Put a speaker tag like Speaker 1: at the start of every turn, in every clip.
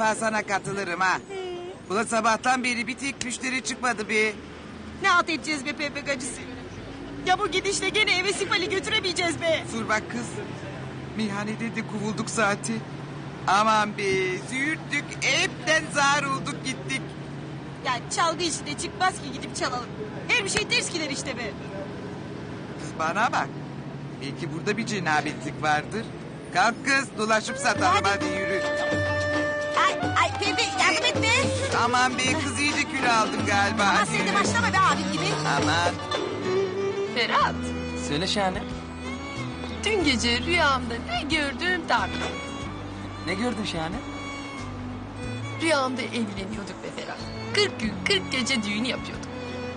Speaker 1: defa sana katılırım ha. Ulan sabahtan beri bir tek müşteri çıkmadı be.
Speaker 2: Ne at edeceğiz be Pepe gacısı? Ya bu gidişle gene eve sifali götüremeyeceğiz be.
Speaker 1: Dur bak kız. Meyhanede de kovulduk zaten. Aman be züğürttük hepten zar olduk gittik.
Speaker 2: Ya çalgı işine çıkmaz ki gidip çalalım. Her bir şey ters gider işte be.
Speaker 1: Kız bana bak. Belki burada bir cenabetlik vardır. Kalk kız dolaşıp satalım hadi yürü.
Speaker 2: Pepe yardım et be.
Speaker 1: Aman be kız iyice kül aldın galiba.
Speaker 2: Ama sen de başlama be abim gibi.
Speaker 1: Aman.
Speaker 3: Ferhat,
Speaker 4: Söyle Şahane.
Speaker 3: dün gece rüyamda ne gördüm tahmin et.
Speaker 4: Ne gördün Şahane?
Speaker 3: Rüyamda evleniyorduk be Ferhat. 40 gün 40 gece düğün yapıyorduk.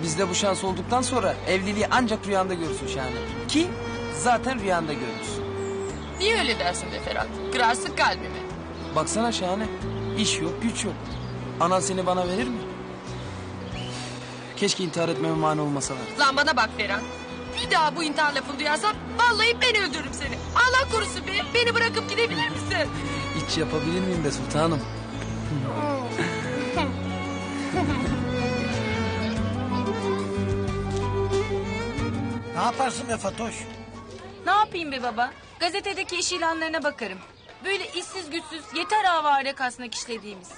Speaker 4: Bizde bu şans olduktan sonra evliliği ancak rüyanda görürsün Şahane. Ki zaten rüyanda görürsün.
Speaker 3: Niye öyle dersin be Ferhat? Kırarsın kalbimi.
Speaker 4: Baksana Şahane. İş yok güç yok. Anan seni bana verir mi? Keşke intihar etmeme mani olmasalar.
Speaker 3: Lan bana bak Ferhat. Bir daha bu intihar lafını duyarsam vallahi ben öldürürüm seni. Allah korusun be. Beni bırakıp gidebilir misin?
Speaker 4: Hiç yapabilir miyim be sultanım?
Speaker 5: Ne yaparsın be Fatoş?
Speaker 6: Ne yapayım be baba? Gazetedeki iş ilanlarına bakarım. Böyle işsiz güçsüz yeter avare kasnak işlediğimiz.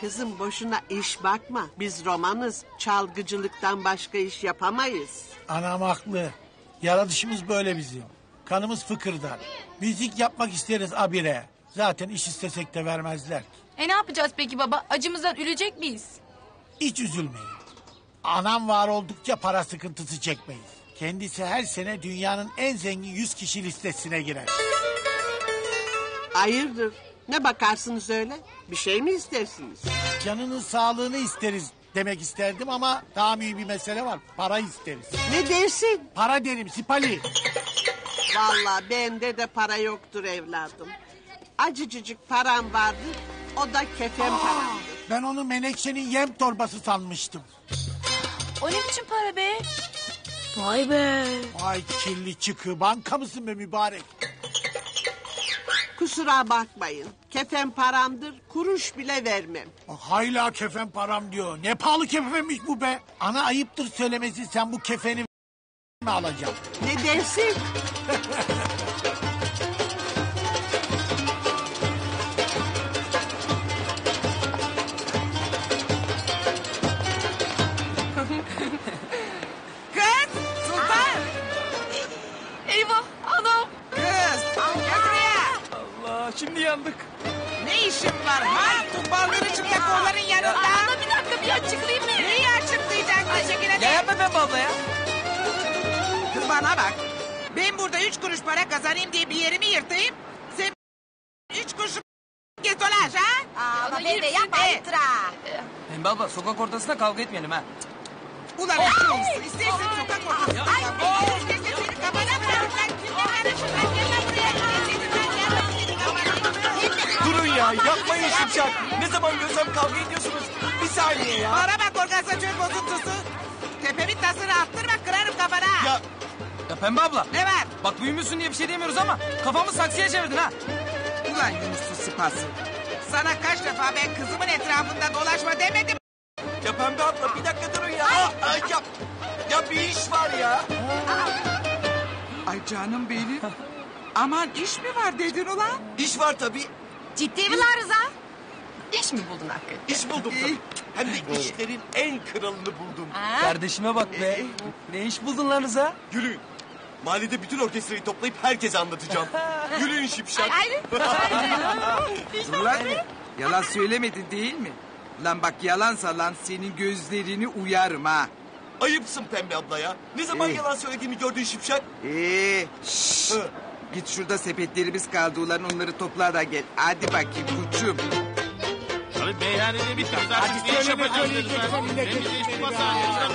Speaker 7: Kızım boşuna iş bakma. Biz romanız. Çalgıcılıktan başka iş yapamayız.
Speaker 5: Anam haklı. Yaratışımız böyle bizim. Kanımız fıkırdar. Müzik yapmak isteriz abire. Zaten iş istesek de vermezler.
Speaker 6: E ne yapacağız peki baba? Acımızdan ölecek miyiz?
Speaker 5: Hiç üzülmeyin. Anam var oldukça para sıkıntısı çekmeyiz. Kendisi her sene dünyanın en zengin 100 kişi listesine girer.
Speaker 7: Hayırdır? Ne bakarsınız öyle? Bir şey mi istersiniz?
Speaker 5: Canının sağlığını isteriz demek isterdim ama daha mühim bir mesele var. Para isteriz.
Speaker 7: Ne dersin?
Speaker 5: Para derim Sipali.
Speaker 7: Vallahi bende de para yoktur evladım. Acıcıcık param vardır. O da kefen paramdır.
Speaker 5: Ben onu Menekşe'nin yem torbası sanmıştım.
Speaker 6: O ne biçim para be?
Speaker 2: Vay be.
Speaker 5: Ay kirli çıkı banka mısın be mübarek?
Speaker 7: Kusura bakmayın. Kefen paramdır. Kuruş bile vermem.
Speaker 5: Bak Hala kefen param diyor. Ne pahalı kefenmiş bu be. Ana ayıptır söylemesi sen bu kefeni mi alacaksın?
Speaker 7: Ne dersin?
Speaker 4: şimdi yandık. Ne işin var ha? Kumbağalar için depoların yanında. Abla
Speaker 8: bir
Speaker 3: dakika bir açıklayayım mı?
Speaker 8: Neyi açıklayacaksın Şekil'e de? Yapma
Speaker 4: be abla ya.
Speaker 8: Kız bana bak. Ben burada üç kuruş para kazanayım diye bir yerimi yırtayım. Sen üç kuruş getolaj ha?
Speaker 3: Ama ben de yapma
Speaker 8: iftira.
Speaker 4: Pembe abla sokak ortasında kavga etmeyelim ha.
Speaker 8: Ulan ne olmuşsun? İstersen sokak ortasında. Ay! Ay! İstersen seni kafana bırak. Kimden karışın? Ben gelmem
Speaker 9: buraya ya yapmayın Şipşak. Ne zaman görsem kavga ediyorsunuz. Bir saniye ya.
Speaker 8: Bana bak organizasyon çöp bozuntusu. Tepemin tasını attırma kırarım kafana.
Speaker 9: Ya
Speaker 4: Ya Pembe abla.
Speaker 8: Ne var?
Speaker 4: Bak büyümüşsün diye bir şey demiyoruz ama kafamı saksıya çevirdin ha.
Speaker 8: Ulan Yunus'un sıpası. Sana kaç defa ben kızımın etrafında dolaşma demedim.
Speaker 9: Ya Pembe abla bir dakika durun ya. Aa, ay, ya, ya bir iş var ya.
Speaker 8: Ay canım benim. Aman iş mi var dedin ulan?
Speaker 9: İş var tabii.
Speaker 3: Ciddi mi lan Rıza? İş mi buldun hakikaten?
Speaker 9: İş buldum tabii. Hem de işlerin en kralını buldum.
Speaker 4: Kardeşime bak be. Ne iş buldun lan Rıza?
Speaker 9: Yürüyün. Mahallede bütün orkestrayı toplayıp herkese anlatacağım. Yürüyün Şipşak.
Speaker 8: Dur lan. Yalan söylemedin değil mi? Lan bak yalansa lan senin gözlerini uyarım ha.
Speaker 9: Ayıpsın Pembe abla ya. Ne zaman
Speaker 8: İyi.
Speaker 9: yalan söylediğimi gördün Şipşak?
Speaker 8: Ee, şşş. Git şurada sepetlerimiz kaldı ulan onları topla da gel. Hadi bakayım kuçum.
Speaker 10: Abi meyhanede bittiniz artık ne iş? Hem iş bulmasa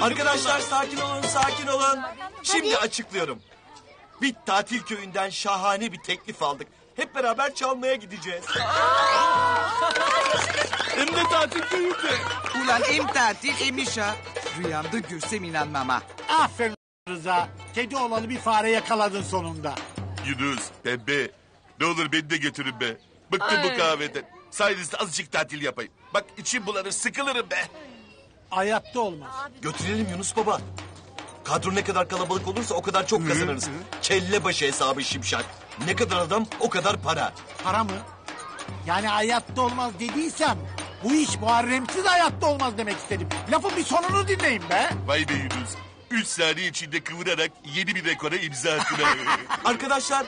Speaker 9: Arkadaşlar sakin olun, sakin olun. Şimdi açıklıyorum. Bir tatil köyünden şahane bir teklif aldık. Hep beraber çalmaya gideceğiz. Hem de tatil köyünde.
Speaker 8: Ulan em tatil em iş ha. Rüyamda görsem inanmam ha.
Speaker 5: Aferin Rıza. Kedi olalı bir fare yakaladın sonunda.
Speaker 10: Yunus, Pembe. Ne olur beni de götürün be. Bıktım bu kahveden. Sayenizde azıcık tatil yapayım. Bak içim bulanır, sıkılırım be.
Speaker 5: Hayatta olmaz.
Speaker 9: Götürelim Yunus baba. Kadro ne kadar kalabalık olursa o kadar çok kazanırız. Kelle başı hesabı şimşak. Ne kadar adam o kadar para.
Speaker 5: Para mı? Yani hayatta olmaz dediysem bu iş Muharremsiz hayatta olmaz demek istedim. Lafın bir sonunu dinleyin be.
Speaker 10: Vay be Yunus. Üç saniye içinde kıvırarak yeni bir rekora imza attın. ha.
Speaker 9: Arkadaşlar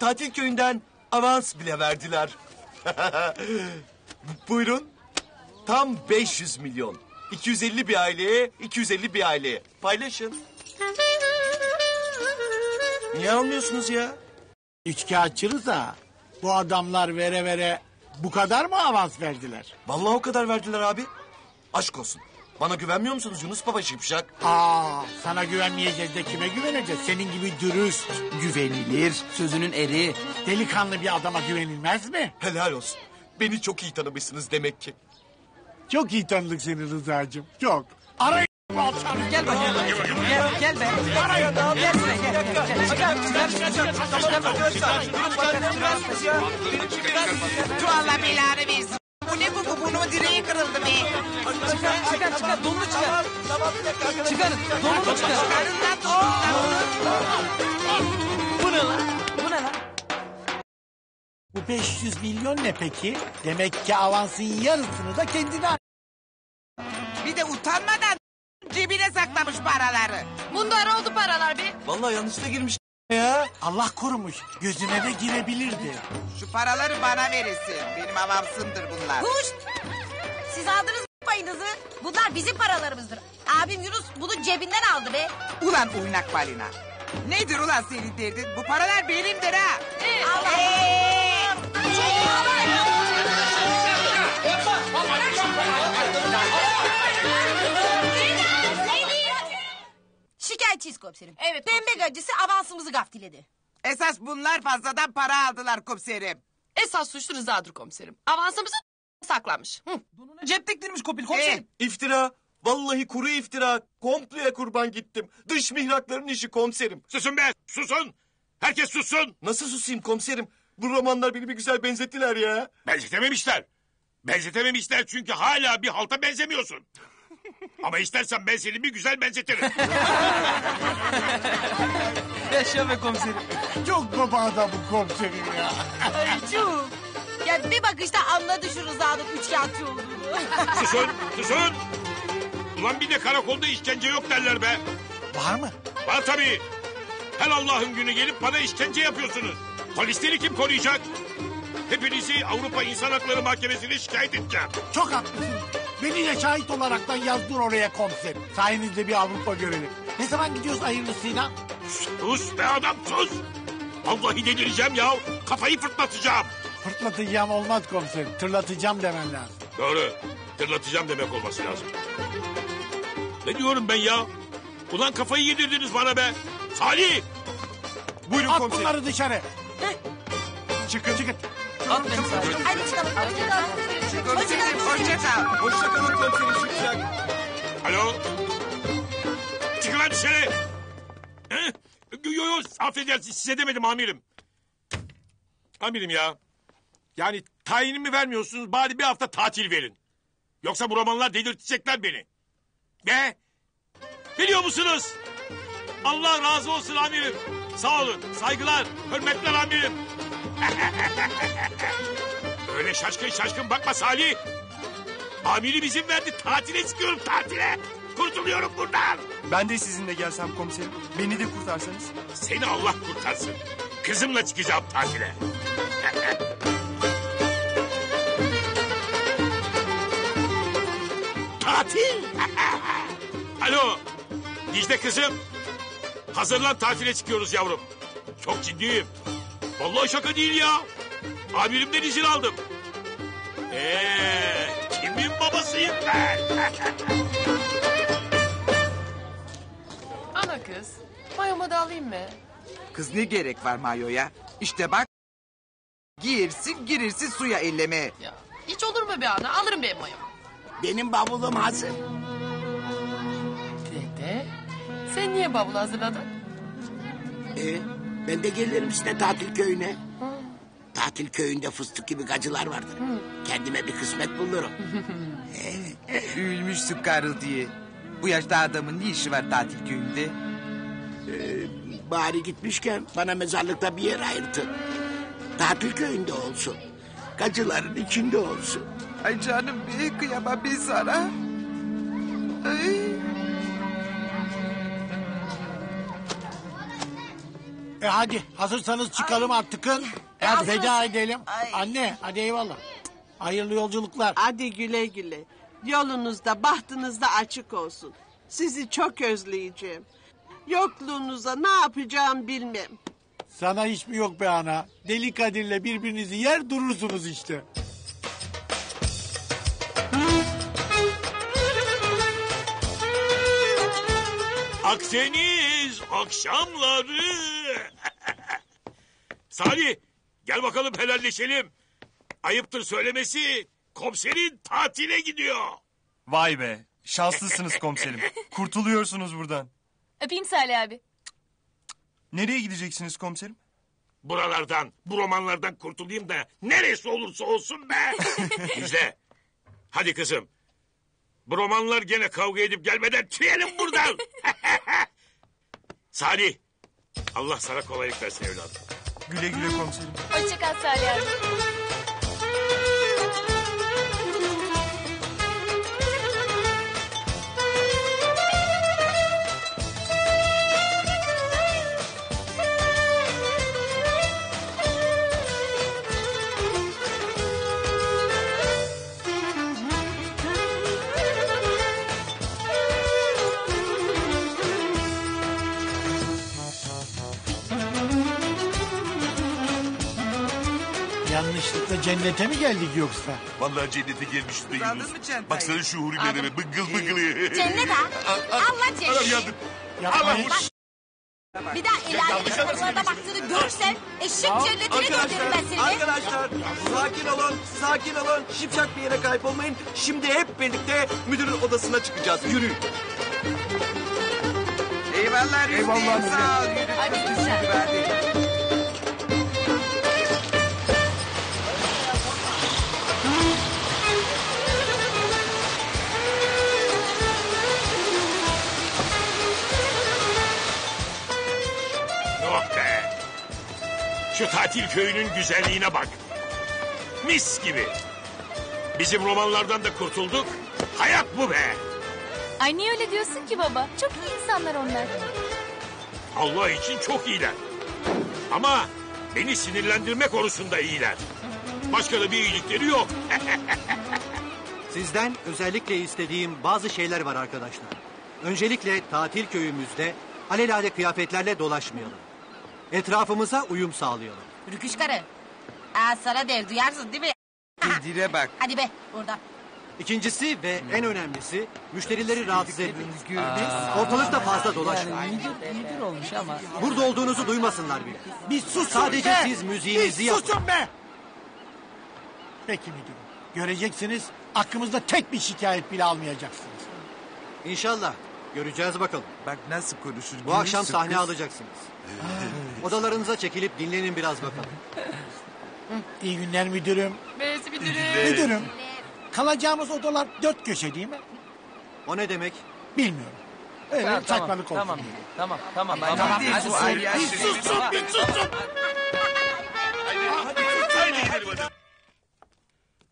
Speaker 9: tatil köyünden avans bile verdiler. Buyurun. Tam 500 milyon. 250 bir aileye, 250 bir aileye. Paylaşın. Niye almıyorsunuz ya?
Speaker 5: Üçkağıtçı Rıza. Bu adamlar vere vere bu kadar mı avans verdiler?
Speaker 9: Vallahi o kadar verdiler abi. Aşk olsun. Bana güvenmiyor musunuz Yunus Baba Şipşak?
Speaker 5: Aa, sana güvenmeyeceğiz de kime güveneceğiz? Senin gibi dürüst,
Speaker 8: Güvenilir.
Speaker 4: Sözünün eri.
Speaker 5: delikanlı bir adama güvenilmez mi?
Speaker 9: Helal olsun. Beni çok iyi tanımışsınız demek ki.
Speaker 5: Çok iyi tanıdık seni Rıza'cığım, çok. Arayın bu alçağını.
Speaker 4: Gel bakayım. Gel, gel be. Gel buraya gel. gel. Çıkar, çıkar, çıkar.
Speaker 8: Şu Allah belanı versin. Bu ne bu bu bunun direği kırıldı be.
Speaker 4: Çıkar, çıkar, çıkar. Donunu çıkar. Çıkarın. Donunu çıkar.
Speaker 8: Çıkarın lan donunu.
Speaker 4: Bu ne lan? Bu ne lan?
Speaker 5: Bu 500 milyon ne peki? Demek ki avansın yarısını da kendine al-
Speaker 8: Bir de utanmadan cebine saklamış paraları.
Speaker 3: Bunlar oldu paralar be.
Speaker 9: Vallahi yanlışlıkla girmiş ya.
Speaker 5: Allah korumuş. Gözüne de girebilirdi.
Speaker 8: Şu paraları bana verirsin. Benim avamsımdır bunlar.
Speaker 2: Kuş! Siz aldınız mı payınızı? Bunlar bizim paralarımızdır. Abim Yunus bunu cebinden aldı be.
Speaker 8: Ulan oynak balina. Nedir ulan senin derdin? Bu paralar benimdir ha.
Speaker 2: Allah Şikayetçiyiz komiserim.
Speaker 3: Evet,
Speaker 2: Pembe gacısı avansımızı gaftiledi.
Speaker 8: Esas bunlar fazladan para aldılar komiserim.
Speaker 3: Esas suçlu Rıza'dır komiserim. Avansımızı saklamış. Hı.
Speaker 4: Cep tektirmiş kopil
Speaker 8: Ee,
Speaker 4: komiserim.
Speaker 9: İftira. Vallahi kuru iftira. Kompleye kurban gittim. Dış mihrakların işi komiserim.
Speaker 10: Susun be, susun. Herkes sussun.
Speaker 9: Nasıl susayım komiserim? Bu romanlar beni bir güzel benzettiler ya.
Speaker 10: Benzetememişler. Benzetememişler çünkü hala bir halta benzemiyorsun. Ama istersen ben seni bir güzel benzetirim.
Speaker 4: Yaşa be komiserim.
Speaker 5: Çok baba adamı komiserim ya.
Speaker 2: Çok. Ya bir bakışta anladı şu Rıza'nın üçkağıtçı olduğunu.
Speaker 10: susun, susun. Ulan bir de karakolda işkence yok derler be.
Speaker 5: Var mı?
Speaker 10: Var tabii. Her Allah'ın günü gelip bana işkence yapıyorsunuz. Polisleri kim koruyacak? Hepinizi Avrupa İnsan Hakları Mahkemesi'ne şikayet edeceğim.
Speaker 5: Çok haklısın. Beni de şahit olaraktan yazdır oraya komiserim. Sayenizde bir Avrupa görelim. Ne zaman gidiyoruz hayırlısıyla?
Speaker 11: Sus be adam sus. Vallahi delireceğim ya. Kafayı fırtlatacağım.
Speaker 5: Fırtlatacağım olmaz komiserim. Tırlatacağım demen lazım.
Speaker 11: Doğru. Tırlatacağım demek olması lazım. Ne diyorum ben ya? Ulan kafayı yedirdiniz bana be. Salih!
Speaker 9: Buyurun
Speaker 5: At
Speaker 9: komiserim.
Speaker 5: bunları dışarı.
Speaker 9: Çıkın.
Speaker 5: Çıkın.
Speaker 3: At beni Salih.
Speaker 2: Hadi çıkalım. Hadi çıkalım.
Speaker 7: Komiserim hoşça kal.
Speaker 9: Hoşçakalın komiserim çıkacak.
Speaker 11: Alo? Çıkın lan dışarı. He? Yo yo affedersiniz size demedim amirim. Amirim ya. Yani tayinimi vermiyorsunuz bari bir hafta tatil verin. Yoksa bu romanlar delirtecekler beni. Ne? Biliyor musunuz? Allah razı olsun amirim. Sağ olun. Saygılar. Hürmetler amirim. Öyle şaşkın şaşkın bakma Salih. Amirim izin verdi. Tatile çıkıyorum tatile. Kurtuluyorum buradan.
Speaker 9: Ben de sizinle gelsem komiserim. Beni de kurtarsanız.
Speaker 11: Seni Allah kurtarsın. Kızımla çıkacağım tatile. Tatil. Alo. Dicle kızım. Hazırlan tatile çıkıyoruz yavrum. Çok ciddiyim. Vallahi şaka değil ya. Amirimden izin aldım. Ee, kimin babasıyım ben?
Speaker 3: Ana kız. Mayomu da alayım mı?
Speaker 1: Kız ne gerek var mayoya? İşte bak. Giyirsin girirsin suya elleme.
Speaker 3: Ya hiç olur mu be ana? Alırım ben mayomu.
Speaker 12: Benim bavulum hazır.
Speaker 3: Dede. Sen niye bavul hazırladın?
Speaker 12: Ee, ben de gelirim size tatil köyüne. Tatil köyünde fıstık gibi gacılar vardır. Kendime bir kısmet bulurum.
Speaker 1: Ülmüşsün karıl diye. Bu yaşta adamın ne işi var tatil köyünde?
Speaker 12: Bari gitmişken bana mezarlıkta bir yer ayırtın. Tatil köyünde olsun. Gacıların içinde olsun.
Speaker 1: Ay canım be kıyamam ben sana. Ay.
Speaker 5: E hadi hazırsanız çıkalım artık. Hadi
Speaker 2: hazırız.
Speaker 5: veda edelim.
Speaker 2: Ay.
Speaker 5: Anne hadi eyvallah. Hayırlı yolculuklar.
Speaker 7: Hadi güle güle. Yolunuzda bahtınızda açık olsun. Sizi çok özleyeceğim. Yokluğunuza ne yapacağım bilmem.
Speaker 5: Sana hiç mi yok be ana? Deli Kadir'le birbirinizi yer durursunuz işte.
Speaker 11: Akdeniz akşamları. Salih gel bakalım helalleşelim. Ayıptır söylemesi. Komiserin tatile gidiyor.
Speaker 9: Vay be. Şanslısınız komiserim. Kurtuluyorsunuz buradan.
Speaker 13: Öpeyim Salih abi.
Speaker 9: Nereye gideceksiniz komiserim?
Speaker 11: Buralardan, bu romanlardan kurtulayım da neresi olursa olsun be. Güzel. Hadi kızım. Bu romanlar gene kavga edip gelmeden tüyelim buradan. Salih. Allah sana kolaylık versin evladım.
Speaker 9: Güle güle komiserim.
Speaker 13: Hoşça kal Salih abi.
Speaker 5: Yanlışlıkla cennete mi geldik yoksa?
Speaker 10: Vallahi cennete gelmişiz be
Speaker 1: Aldın
Speaker 10: Yunus.
Speaker 1: mı çantayı?
Speaker 10: Baksana şu hurimelere bıngıl bıngıl.
Speaker 2: Cennet ha. Allah
Speaker 10: Anam
Speaker 2: cennet.
Speaker 10: yandım.
Speaker 5: Yapmayın.
Speaker 2: Bir daha el alemin kadınlarına baktığını görürsem eşek cennetine gönderirim ben seni.
Speaker 9: Arkadaşlar sakin olun, sakin olun. Şipşak bir yere kaybolmayın. Şimdi hep birlikte müdürün odasına çıkacağız. Yürüyün.
Speaker 1: Eyvallah Rüstem
Speaker 9: Eyvallah
Speaker 1: sağ ol.
Speaker 13: Hadi güzel.
Speaker 11: Şu tatil köyünün güzelliğine bak. Mis gibi. Bizim romanlardan da kurtulduk. Hayat bu be.
Speaker 13: Ay niye öyle diyorsun ki baba? Çok iyi insanlar onlar.
Speaker 11: Allah için çok iyiler. Ama beni sinirlendirme konusunda iyiler. Başka da bir iyilikleri yok.
Speaker 14: Sizden özellikle istediğim bazı şeyler var arkadaşlar. Öncelikle tatil köyümüzde alelade kıyafetlerle dolaşmayalım. Etrafımıza uyum sağlayalım.
Speaker 2: Rüküş karı. Aa, sana der duyarsın değil mi?
Speaker 1: Dire bak.
Speaker 2: Hadi be buradan.
Speaker 14: İkincisi ve en önemlisi müşterileri rahatsız etmeyin.
Speaker 4: Aa,
Speaker 14: Ortalıkta fazla dolaşmayın.
Speaker 4: Müdür olmuş ama.
Speaker 14: Burada olduğunuzu duymasınlar bile.
Speaker 5: Bir susun
Speaker 14: Sadece
Speaker 5: be!
Speaker 14: siz müziğinizi
Speaker 5: Bir
Speaker 14: yapın.
Speaker 5: susun be! Peki müdürüm. Göreceksiniz hakkımızda tek bir şikayet bile almayacaksınız.
Speaker 14: İnşallah. Göreceğiz bakalım.
Speaker 1: Bak nasıl konuşur.
Speaker 14: Bu akşam
Speaker 1: görürsün
Speaker 14: sahne
Speaker 1: kız.
Speaker 14: alacaksınız. Odalarınıza çekilip dinlenin biraz bakalım.
Speaker 5: İyi günler müdürüm.
Speaker 3: Beysi müdürüm.
Speaker 5: Müdürüm. Kalacağımız odalar dört köşe değil mi?
Speaker 14: O ne demek?
Speaker 5: Bilmiyorum. Öyle
Speaker 4: Tamam,
Speaker 5: saçmalık olsun.
Speaker 4: Tamam,
Speaker 5: diye.
Speaker 4: tamam, tamam. Tamam.
Speaker 1: değil,
Speaker 4: Hadi
Speaker 1: bu
Speaker 4: sen-
Speaker 1: ay-
Speaker 5: Bir susun bir susun.
Speaker 10: Hadi.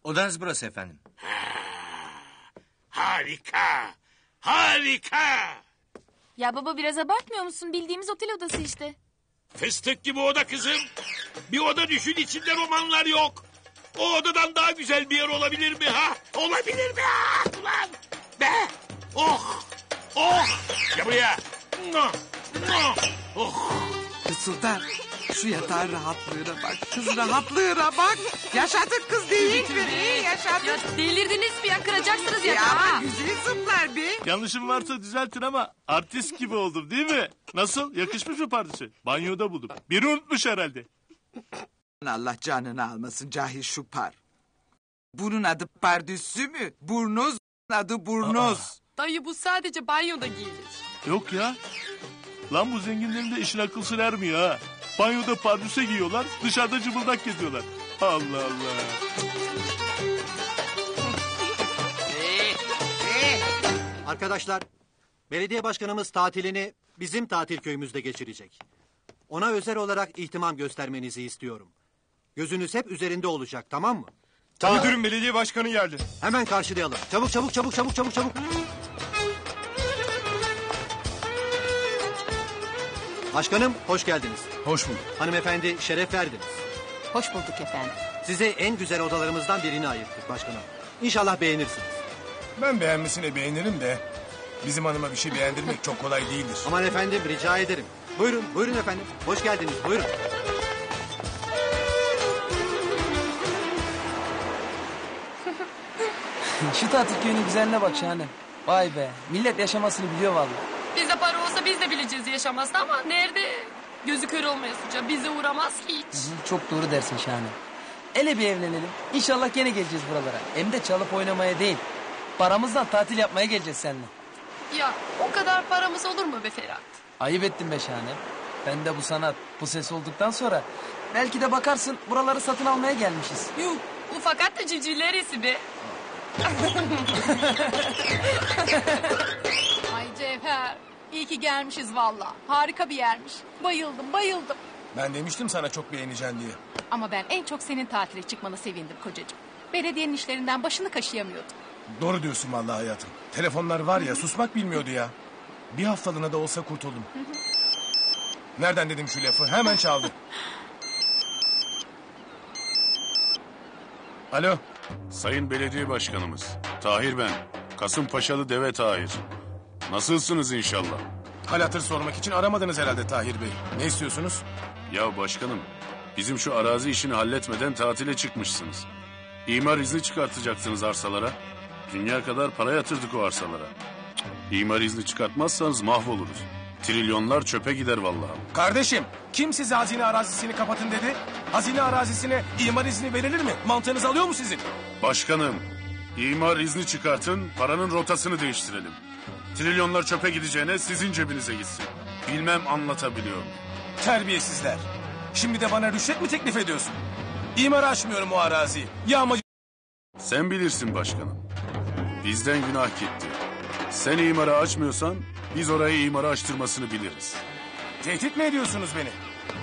Speaker 15: Odanız burası efendim.
Speaker 11: Harika. Harika.
Speaker 6: Ya baba biraz abartmıyor musun? Bildiğimiz otel odası işte.
Speaker 11: Fıstık gibi oda kızım. Bir oda düşün içinde romanlar yok. O odadan daha güzel bir yer olabilir mi ha? Olabilir mi ha? Ulan be. Oh. Oh. Gel buraya. Oh.
Speaker 1: Kız Sultan şu yatağın rahatlığına bak. Kız rahatlığına bak. Yaşadık kız değil mi? Yaşadık.
Speaker 3: Ya delirdiniz mi ya? Kıracaksınız
Speaker 1: Ya
Speaker 3: yatağı.
Speaker 1: ama
Speaker 3: ha.
Speaker 1: güzel zıplar be.
Speaker 16: Yanlışım varsa düzeltin ama artist gibi oldum değil mi? Nasıl? Yakışmış mı partisi? Banyoda buldum. Biri unutmuş herhalde.
Speaker 1: Allah canını almasın cahil şu par. Bunun adı pardüsü mü? Burnuz adı burnuz.
Speaker 3: Dayı bu sadece banyoda giyilir.
Speaker 16: Yok ya. Lan bu zenginlerin de işin akıl sır ermiyor ha. Banyoda pardüse giyiyorlar, dışarıda cıbıldak geziyorlar. Allah Allah.
Speaker 14: Arkadaşlar, belediye başkanımız tatilini bizim tatil köyümüzde geçirecek. Ona özel olarak ihtimam göstermenizi istiyorum. Gözünüz hep üzerinde olacak, tamam mı?
Speaker 15: Müdürüm belediye başkanı geldi.
Speaker 14: Hemen karşılayalım. Çabuk çabuk çabuk çabuk çabuk çabuk. Başkanım hoş geldiniz.
Speaker 15: Hoş bulduk.
Speaker 14: Hanımefendi şeref verdiniz.
Speaker 2: Hoş bulduk efendim.
Speaker 14: Size en güzel odalarımızdan birini ayırttık başkanım. İnşallah beğenirsiniz.
Speaker 15: Ben beğenmesine beğenirim de... ...bizim hanıma bir şey beğendirmek çok kolay değildir.
Speaker 14: Aman efendim rica ederim. Buyurun buyurun efendim. Hoş geldiniz buyurun.
Speaker 4: Şu tatil köyünün güzelliğine bak şahane. Vay be. Millet yaşamasını biliyor vallahi.
Speaker 3: Bize para olsa biz de bileceğiz yaşamasını ama nerede? Gözü kör olmaya suça bize uğramaz ki hiç.
Speaker 4: Çok doğru dersin şahane. Ele bir evlenelim. İnşallah gene geleceğiz buralara. Hem de çalıp oynamaya değil. Paramızdan tatil yapmaya geleceğiz seninle.
Speaker 3: Ya o kadar paramız olur mu be Ferhat?
Speaker 4: Ayıp ettin be şahane. Ben de bu sanat, bu ses olduktan sonra... ...belki de bakarsın buraları satın almaya gelmişiz.
Speaker 3: Yuh bu fakat da civcivler esi be.
Speaker 17: Ay Cevher. iyi ki gelmişiz valla. Harika bir yermiş. Bayıldım bayıldım.
Speaker 15: Ben demiştim sana çok beğeneceksin diye.
Speaker 17: Ama ben en çok senin tatile çıkmana sevindim kocacığım. Belediyenin işlerinden başını kaşıyamıyordun.
Speaker 15: Doğru diyorsun vallahi hayatım. Telefonlar var ya susmak bilmiyordu ya. Bir haftalığına da olsa kurtuldum. Nereden dedim şu lafı? Hemen çaldı. Alo.
Speaker 18: Sayın Belediye Başkanımız, Tahir ben. Kasımpaşalı Deve Tahir. Nasılsınız inşallah?
Speaker 15: Hal hatır sormak için aramadınız herhalde Tahir Bey. Ne istiyorsunuz?
Speaker 18: Ya başkanım, bizim şu arazi işini halletmeden tatile çıkmışsınız. İmar izni çıkartacaksınız arsalara. Dünya kadar para yatırdık o arsalara. İmar izni çıkartmazsanız mahvoluruz. Trilyonlar çöpe gider vallahi.
Speaker 15: Kardeşim kim size hazine arazisini kapatın dedi? Hazine arazisine imar izni verilir mi? Mantığınız alıyor mu sizin?
Speaker 18: Başkanım, imar izni çıkartın, paranın rotasını değiştirelim. Trilyonlar çöpe gideceğine sizin cebinize gitsin. Bilmem anlatabiliyorum.
Speaker 15: Terbiyesizler. Şimdi de bana rüşvet mi teklif ediyorsun? İmar açmıyorum o araziyi. Yağmacı...
Speaker 18: Sen bilirsin başkanım. Bizden günah gitti. Sen imarı açmıyorsan biz orayı imara açtırmasını biliriz.
Speaker 15: Tehdit mi ediyorsunuz beni?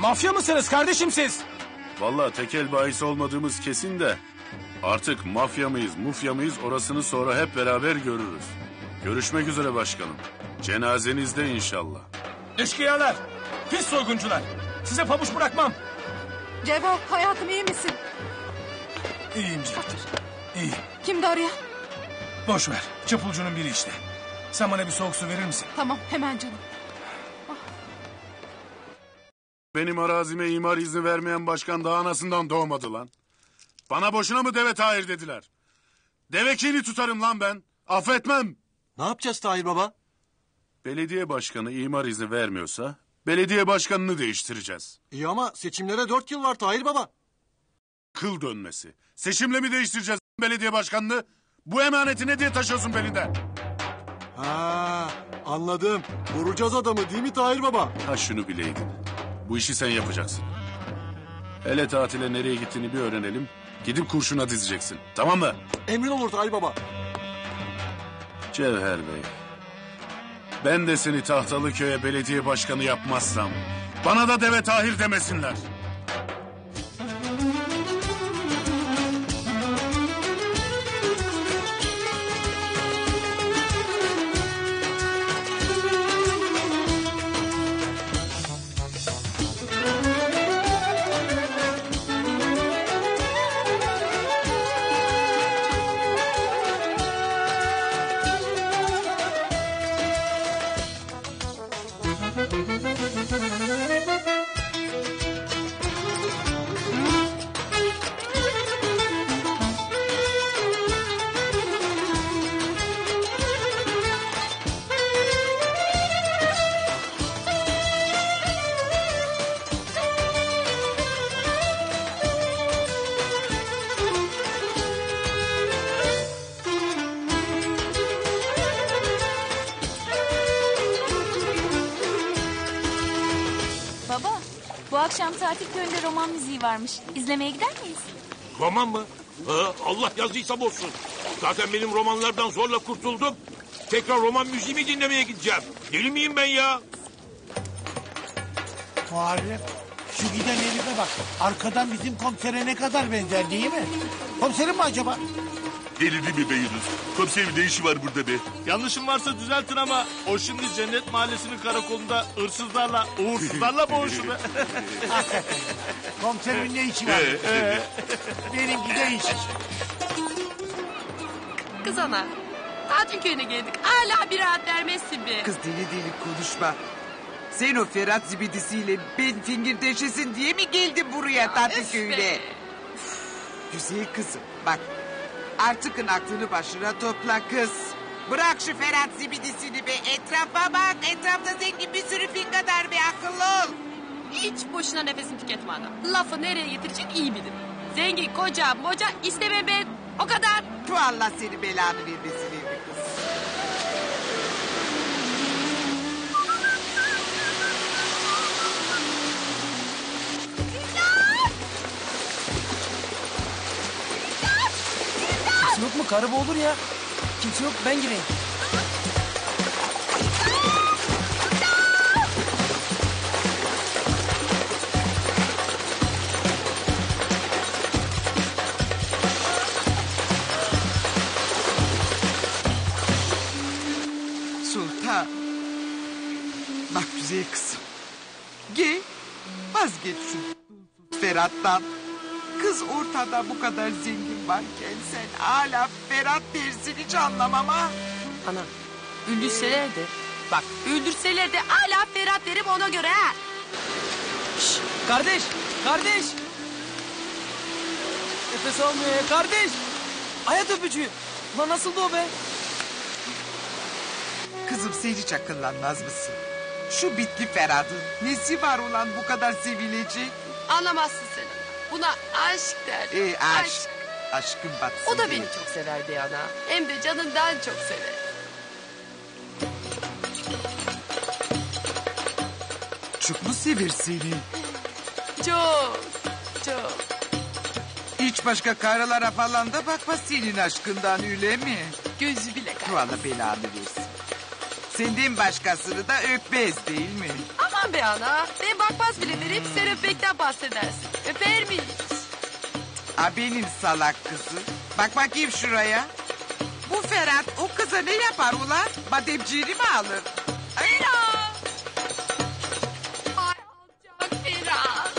Speaker 15: Mafya mısınız kardeşim siz?
Speaker 18: Vallahi tekel bahis olmadığımız kesin de artık mafya mıyız mufya mıyız orasını sonra hep beraber görürüz. Görüşmek üzere başkanım. Cenazenizde inşallah.
Speaker 15: Eşkıyalar, pis soyguncular. Size pabuç bırakmam.
Speaker 17: Cevher hayatım iyi misin?
Speaker 15: İyiyim canım. İyiyim.
Speaker 17: Kimdi arayan?
Speaker 15: Boş ver. Çapulcunun biri işte. Sen bana bir soğuk su verir misin?
Speaker 17: Tamam hemen canım.
Speaker 18: Benim arazime imar izni vermeyen başkan daha anasından doğmadı lan. Bana boşuna mı deve Tahir dediler? Devekini tutarım lan ben. Affetmem.
Speaker 14: Ne yapacağız Tahir Baba?
Speaker 18: Belediye başkanı imar izni vermiyorsa belediye başkanını değiştireceğiz.
Speaker 14: İyi ama seçimlere dört yıl var Tahir Baba.
Speaker 18: Kıl dönmesi. Seçimle mi değiştireceğiz belediye başkanını? Bu emaneti ne diye taşıyorsun belinden?
Speaker 14: Ha, anladım. Vuracağız adamı değil mi Tahir Baba?
Speaker 18: Ha şunu bileydin. Bu işi sen yapacaksın. Hele tatile nereye gittiğini bir öğrenelim. Gidip kurşuna dizeceksin. Tamam mı?
Speaker 14: Emrin olur Tahir Baba.
Speaker 18: Cevher Bey. Ben de seni tahtalı köye belediye başkanı yapmazsam... ...bana da deve tahir demesinler.
Speaker 6: İzlemeye gider miyiz?
Speaker 11: Roman mı? Ha, Allah yazıysa bozsun. Zaten benim romanlardan zorla kurtuldum. Tekrar roman müziği mi dinlemeye gideceğim? Deli miyim ben ya?
Speaker 5: Muharrem şu giden herife bak. Arkadan bizim komisere ne kadar benzer değil mi? Komiserim mi acaba?
Speaker 16: Delirdi mi be Yunus? Komiserim ne işi var burada be?
Speaker 19: Yanlışım varsa düzeltin ama o şimdi Cennet Mahallesi'nin karakolunda hırsızlarla, uğursuzlarla boğuşuyor.
Speaker 5: Komiserimin ne işi var? Benimki de iş.
Speaker 3: Kız ana. Tatil köyüne geldik. Hala bir rahat vermezsin be.
Speaker 1: Kız deli deli konuşma. Sen o Ferhat zibidisiyle ben fingir deşesin diye mi geldin buraya tatil köyüne? Güzel kızım bak artıkın aklını başına topla kız. Bırak şu Ferhat zibidisini be etrafa bak etrafta zengin bir sürü fingadar be akıllı ol.
Speaker 3: Hiç boşuna nefesini tüketme ana. Lafı nereye getirecek iyi bilir. Zengin, koca, moca istemem ben. O kadar.
Speaker 1: Tu Allah seni belanı vermesin evli kız.
Speaker 4: Kimse yok mu? Karı olur ya. Kimse yok ben gireyim.
Speaker 1: Vazgeç şu Ferhat'tan. Kız ortada bu kadar zengin varken sen hala Ferhat dersin hiç anlamam ha.
Speaker 3: Ana öldürseler de bak öldürseler de hala Ferhat derim ona göre ha.
Speaker 4: Kardeş, kardeş. Nefes almıyor ya kardeş. Hayat öpücüğü. Ulan nasıldı o be?
Speaker 1: Kızım sen hiç akıllanmaz mısın? Şu bitli Ferhat'ın nesi var ulan bu kadar sevilecek?
Speaker 3: Anlamazsın sen. Buna aşk der.
Speaker 1: Ee, aşk. Aşkın batsın.
Speaker 3: O da
Speaker 1: diye.
Speaker 3: beni çok sever be ana. Hem de canından çok sever.
Speaker 1: Çok mu sever seni?
Speaker 3: Çok, çok.
Speaker 1: Hiç başka karılara falan da bakmaz senin aşkından öyle mi?
Speaker 3: Gözü bile
Speaker 1: Tu Allah belanı versin. Senden başkasını da öpmez değil mi?
Speaker 3: Aman be ana. Ben bakmaz bile derim sen öpmekten bahsedersin. Öper miyiz?
Speaker 1: A benim salak kızı. Bak bakayım şuraya. Bu Ferhat o kıza ne yapar ulan? Bademciğini mi alır?
Speaker 3: Ferhat! Ay alacak Ferhat.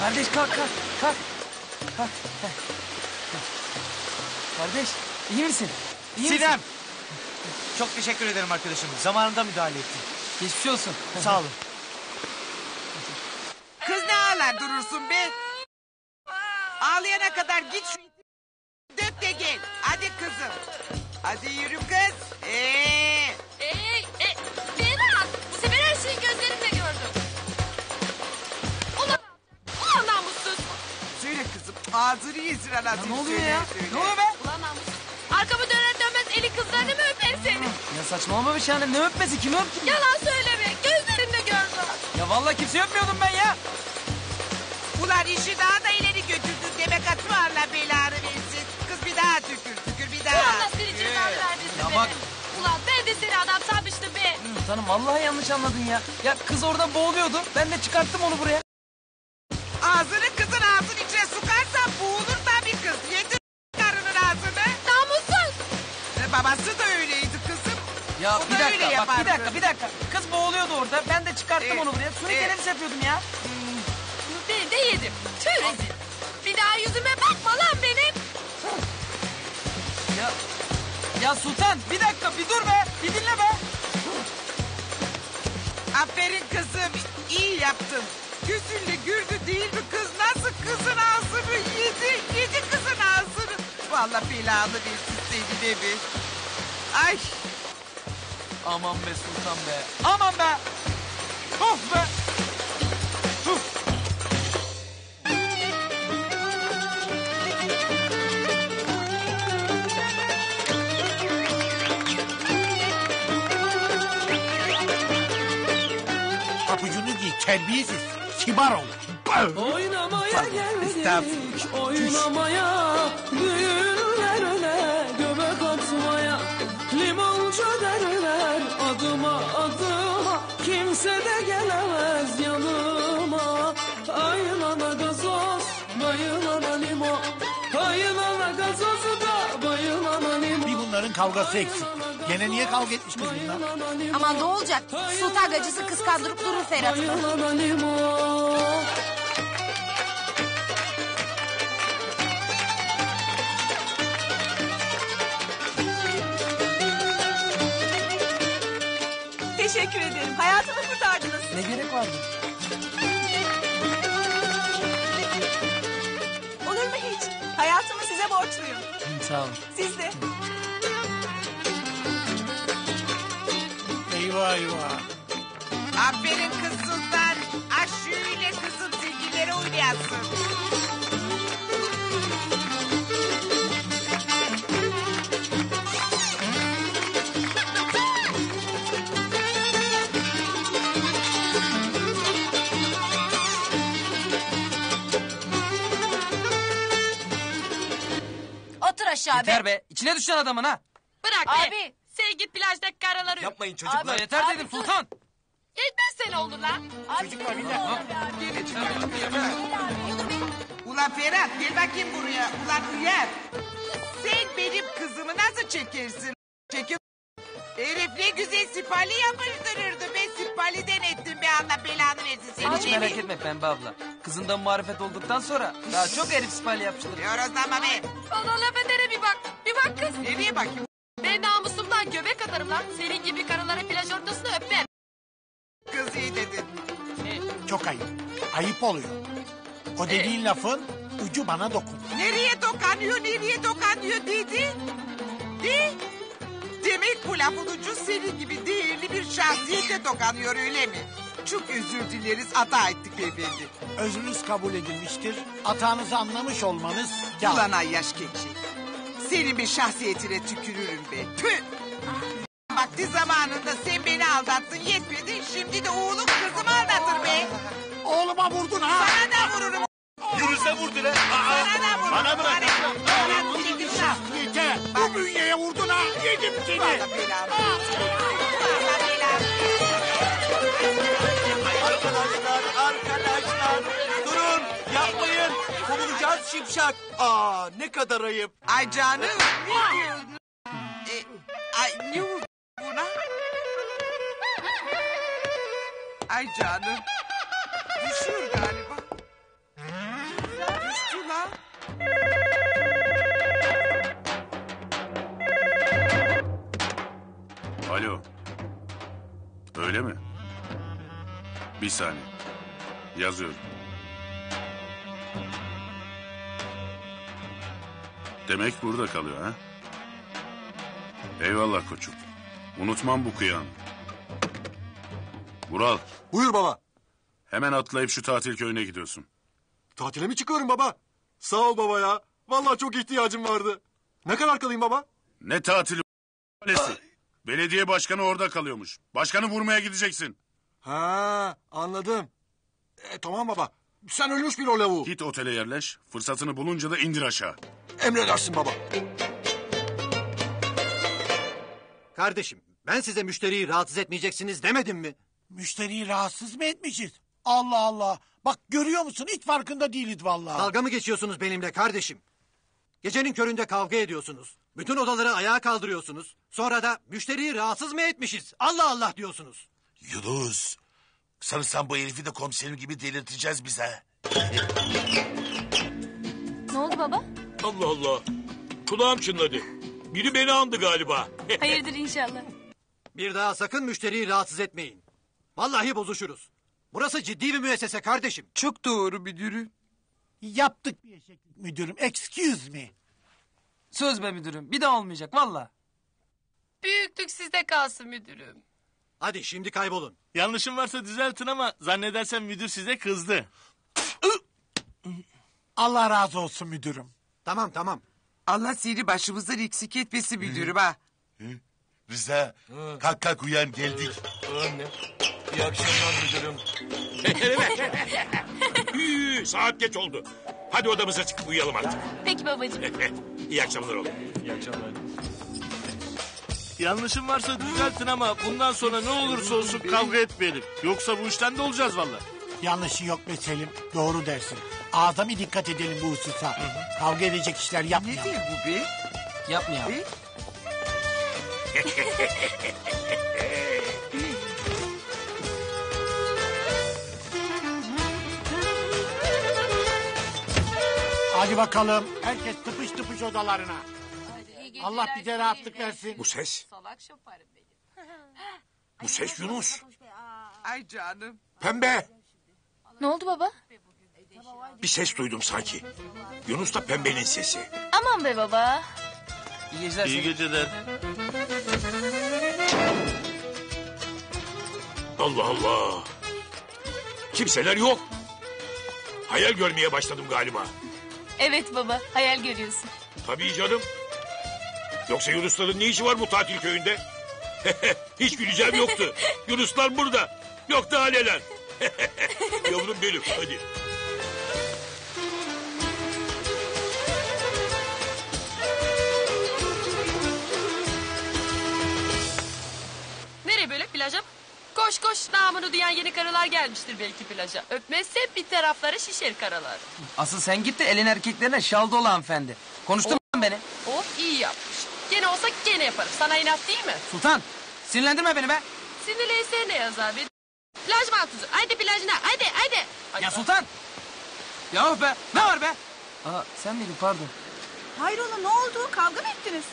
Speaker 4: Kardeş kalk kalk kalk. Kalk. Kardeş iyi misin? İyi
Speaker 20: Sinem.
Speaker 4: misin?
Speaker 20: Çok teşekkür ederim arkadaşım. Zamanında müdahale ettin.
Speaker 4: Geçmiş olsun.
Speaker 20: Sağ olun.
Speaker 8: Kız ne ağlar durursun be? Ağlayana kadar git şu dök de gel. Hadi kızım. Hadi yürü kız. Ee,
Speaker 3: Ey, e, Ferhat. Bu sefer her şeyi gözlerimle gördüm. Ulan, ulan namussuz.
Speaker 8: söyle kızım. Ağzını yesin anasını.
Speaker 4: ne oluyor ya?
Speaker 8: söyle.
Speaker 4: Ne oluyor be?
Speaker 3: Arkamı döner dönmez eli kızlarını mı öper seni?
Speaker 4: Ya saçmalama bir şey anne ne öpmesi kimi öptün?
Speaker 3: Yalan söyleme. Gözlerimle gördüm.
Speaker 4: Ya vallahi kimse öpmüyordum ben ya.
Speaker 8: Ulan işi daha da ileri götürdün demek atı Allah belanı versin. Kız bir daha tükür tükür bir daha.
Speaker 3: Allah seni cezanı vermesin
Speaker 4: Ya
Speaker 3: be.
Speaker 4: bak.
Speaker 3: Ulan ben de seni adam sanmıştım be.
Speaker 4: Sultanım vallahi yanlış anladın ya. Ya kız orada boğuluyordu. Ben de çıkarttım onu buraya. Ya bir dakika bak bir dakika bir dakika. Kız boğuluyordu orada. Ben de çıkarttım
Speaker 8: E,
Speaker 4: onu buraya. Suni
Speaker 8: e.
Speaker 4: teneffüs yapıyordum ya.
Speaker 3: Ben de yedim. Tüh rezil. Bir daha yüzüme bakma lan benim.
Speaker 4: Ya ya Sultan bir dakika bir dur be. Bir dinle be.
Speaker 8: Aferin kızım. iyi yaptın. Gözünle gördü değil mi kız? Nasıl kızın ağzını yedi. Yedi kızın ağzını. Vallahi belanı versin seni de bir. Ay.
Speaker 4: Aman be Sultan be. Aman be. Of be.
Speaker 5: Papucunu giy terbiyesiz. Kibar ol.
Speaker 1: Oynamaya geldik,
Speaker 5: Estağfurullah.
Speaker 1: oynamaya, düğünlerine kimse de gelemez yanıma. Ayılana gazoz, bayılana limon, bayılana gazozu da bayılana limon.
Speaker 5: Bir bunların kavgası eksik. Gene niye kavga etmiş kız bunlar?
Speaker 2: Aman ne olacak? Sultan gacısı kıskandırıp durur Ferhat'ı.
Speaker 1: Bayılana limon.
Speaker 21: Teşekkür ederim. Hayatımı kurtardınız.
Speaker 4: Ne gerek vardı?
Speaker 21: Olur mu hiç? Hayatımı size borçluyum.
Speaker 4: Sağ olun.
Speaker 21: Siz de.
Speaker 5: Eyvah eyvah.
Speaker 8: Aferin kız Sultan. Ah şöyle kızım sevgileri oynayasın.
Speaker 2: Be.
Speaker 4: Yeter be. İçine düşen adamın ha.
Speaker 3: Bırak be.
Speaker 2: Abi.
Speaker 3: Sen git plajdaki karaları.
Speaker 20: Yapmayın çocuklar.
Speaker 4: Abi, yeter
Speaker 2: abi
Speaker 4: dedim
Speaker 2: dur.
Speaker 4: Sultan.
Speaker 3: Yetmez sene oldu lan.
Speaker 8: Çocuklar bir dakika. Ulan Ferhat gel bakayım buraya. Ulan uyar. Sen benim kızımı nasıl çekersin? Çekip Herif ne güzel sipali yapıştırırdı. Ben sipaliden ettim be Allah belanı versin seni.
Speaker 4: Hiç merak etme Pembe abla. Kızından marifet olduktan sonra daha çok herif sipali yapıştırır.
Speaker 8: Yorozlama be.
Speaker 3: Bana laf edene bir bak. Bir bak kız.
Speaker 8: Nereye bakayım?
Speaker 3: Ben namusumdan göbek atarım lan. Senin gibi karıları plaj ortasında öpmem.
Speaker 8: Kız iyi dedin.
Speaker 5: Çok ayıp. Ayıp oluyor. O dediğin lafın ucu bana dokun.
Speaker 8: Nereye dokanıyor, nereye dokanıyor dedi. De. Demek bu lafın ucu senin gibi değerli bir şahsiyete dokanıyor öyle mi? Çok özür dileriz hata ettik beyefendi.
Speaker 5: Özrünüz kabul edilmiştir. Hatanızı anlamış olmanız kâr.
Speaker 8: Ulan ayyaş keçi. Senin bir şahsiyetine tükürürüm be. Tüh. Vakti zamanında sen beni aldattın yetmedi. Şimdi de oğlum kızımı aldatır be.
Speaker 5: Oğluma vurdun ha.
Speaker 8: Sana da vururum.
Speaker 19: Yunus'a vurdu lan.
Speaker 8: Sana da vururum.
Speaker 19: Bana bırak.
Speaker 8: Bana vurun.
Speaker 5: Şahsiyete bu bünyeye vurdun ha. Yedim seni.
Speaker 8: Vallahi belanı. Belanı.
Speaker 9: Arkadaşlar, arkadaşlar. Durun, yapmayın. Kovulacağız şipşak. Aa, ne kadar ayıp.
Speaker 8: Ay canım ne diyorsun? E, ay ne oldu buna? Ay canım. Düşüyor galiba.
Speaker 1: Açtı lan.
Speaker 18: Alo. Öyle mi? Bir saniye. Yazıyorum. Demek burada kalıyor ha? Eyvallah koçum. Unutmam bu kıyağını. Vural.
Speaker 22: Buyur baba.
Speaker 18: Hemen atlayıp şu tatil köyüne gidiyorsun.
Speaker 22: Tatile mi çıkıyorum baba? Sağ ol baba ya. Vallahi çok ihtiyacım vardı. Ne kadar kalayım baba?
Speaker 18: Ne tatili Kalesi. Belediye başkanı orada kalıyormuş. Başkanı vurmaya gideceksin.
Speaker 22: Ha anladım. E, tamam baba. Sen ölmüş bir o lavuğu.
Speaker 18: Git otele yerleş. Fırsatını bulunca da indir aşağı.
Speaker 22: Emredersin baba.
Speaker 14: Kardeşim ben size müşteriyi rahatsız etmeyeceksiniz demedim mi?
Speaker 5: Müşteriyi rahatsız mı etmişiz? Allah Allah. Bak görüyor musun hiç farkında değiliz vallahi.
Speaker 14: Dalga mı geçiyorsunuz benimle kardeşim? Gecenin köründe kavga ediyorsunuz. Bütün odaları ayağa kaldırıyorsunuz. Sonra da müşteriyi rahatsız mı etmişiz? Allah Allah diyorsunuz.
Speaker 10: Yunus. Sanırsam bu herifi de komiserim gibi delirteceğiz bize.
Speaker 6: Ne oldu baba?
Speaker 11: Allah Allah. Kulağım çınladı. Biri beni andı galiba.
Speaker 6: Hayırdır inşallah.
Speaker 14: Bir daha sakın müşteriyi rahatsız etmeyin. Vallahi bozuşuruz. Burası ciddi bir müessese kardeşim.
Speaker 1: Çok doğru müdürüm.
Speaker 5: Yaptık bir eşeklik müdürüm. Excuse me.
Speaker 4: Söz be müdürüm. Bir daha olmayacak valla.
Speaker 3: Büyüklük sizde kalsın müdürüm.
Speaker 14: Hadi şimdi kaybolun.
Speaker 19: Yanlışım varsa düzeltin ama zannedersem müdür size kızdı.
Speaker 5: Allah razı olsun müdürüm.
Speaker 14: Tamam tamam.
Speaker 1: Allah seni başımızdan eksik etmesin müdürüm ha.
Speaker 10: Rıza kalk kalk uyan geldik.
Speaker 16: Anne. İyi akşamlar müdürüm.
Speaker 11: Saat geç oldu. Hadi odamıza çıkıp uyuyalım artık.
Speaker 6: Peki babacığım.
Speaker 11: İyi akşamlar oğlum.
Speaker 16: İyi akşamlar.
Speaker 19: Yanlışım varsa düzeltin ama bundan sonra ne olursa olsun kavga etmeyelim. Yoksa bu işten de olacağız valla.
Speaker 5: Yanlışı yok be Selim. Doğru dersin. Azami dikkat edelim bu hususa. Kavga edecek işler yapmayalım.
Speaker 1: Ne diyor bu be?
Speaker 4: Yapmayalım.
Speaker 5: Hadi bakalım. Herkes tıpış tıpış odalarına. Allah bize rahatlık versin.
Speaker 11: Bu ses,
Speaker 3: Salak şoparım benim.
Speaker 11: bu ses Yunus.
Speaker 1: Ay canım.
Speaker 11: Pembe.
Speaker 6: Ne oldu baba?
Speaker 11: Bir ses duydum sanki. Yunus da pembenin sesi.
Speaker 6: Aman be baba.
Speaker 4: İyi geceler.
Speaker 19: İyi geceler.
Speaker 11: Allah Allah. Kimseler yok. Hayal görmeye başladım galiba.
Speaker 6: Evet baba hayal görüyorsun.
Speaker 11: Tabii canım. Yoksa Yunusların ne işi var bu tatil köyünde? Hiç güleceğim yoktu. Yunuslar burada. Yok daha neler. Yavrum benim hadi.
Speaker 3: Nereye böyle plaja? Koş koş namını duyan yeni karılar gelmiştir belki plaja. Öpmezse bir tarafları şişer karalar.
Speaker 4: Asıl sen git de elin erkeklerine şal dolu hanımefendi. Konuştun mu beni?
Speaker 3: Oh iyi yapmış. Gene olsa gene yaparım. Sana inat değil mi?
Speaker 4: Sultan sinirlendirme beni be.
Speaker 3: Sinirliyse ne yazar be? Plaj mantısı. Haydi plajına. Haydi haydi. Ay,
Speaker 4: Ya Sultan. Ya be ne var be? Aa sen miydin pardon.
Speaker 21: Hayrola ne oldu? Kavga mı ettiniz?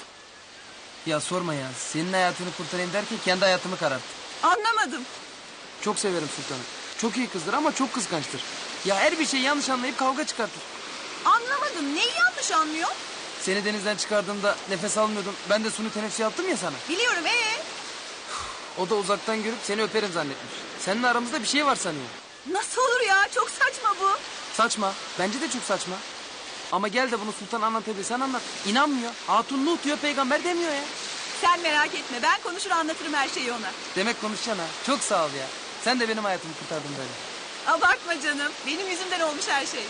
Speaker 4: Ya sorma ya. Senin hayatını kurtarayım derken kendi hayatımı kararttı.
Speaker 21: Anlamadım.
Speaker 4: Çok severim Sultan'ı. Çok iyi kızdır ama çok kıskançtır. Ya her bir şeyi yanlış anlayıp kavga çıkartır.
Speaker 21: Anlamadım. Neyi yanlış anlıyor?
Speaker 4: Seni denizden çıkardığımda nefes almıyordum. Ben de suni teneffüs yaptım ya sana.
Speaker 21: Biliyorum ee.
Speaker 4: O da uzaktan görüp seni öperim zannetmiş. Seninle aramızda bir şey var sanıyor.
Speaker 21: Nasıl olur ya? Çok saçma bu.
Speaker 4: Saçma. Bence de çok saçma. Ama gel de bunu Sultan anlatabilsen anlat. İnanmıyor. Hatun Nuh diyor peygamber demiyor ya.
Speaker 21: Sen merak etme. Ben konuşur anlatırım her şeyi ona.
Speaker 4: Demek konuşacaksın ha. Çok sağ ol ya. Sen de benim hayatımı kurtardın böyle.
Speaker 21: Abartma canım. Benim yüzümden olmuş her şey.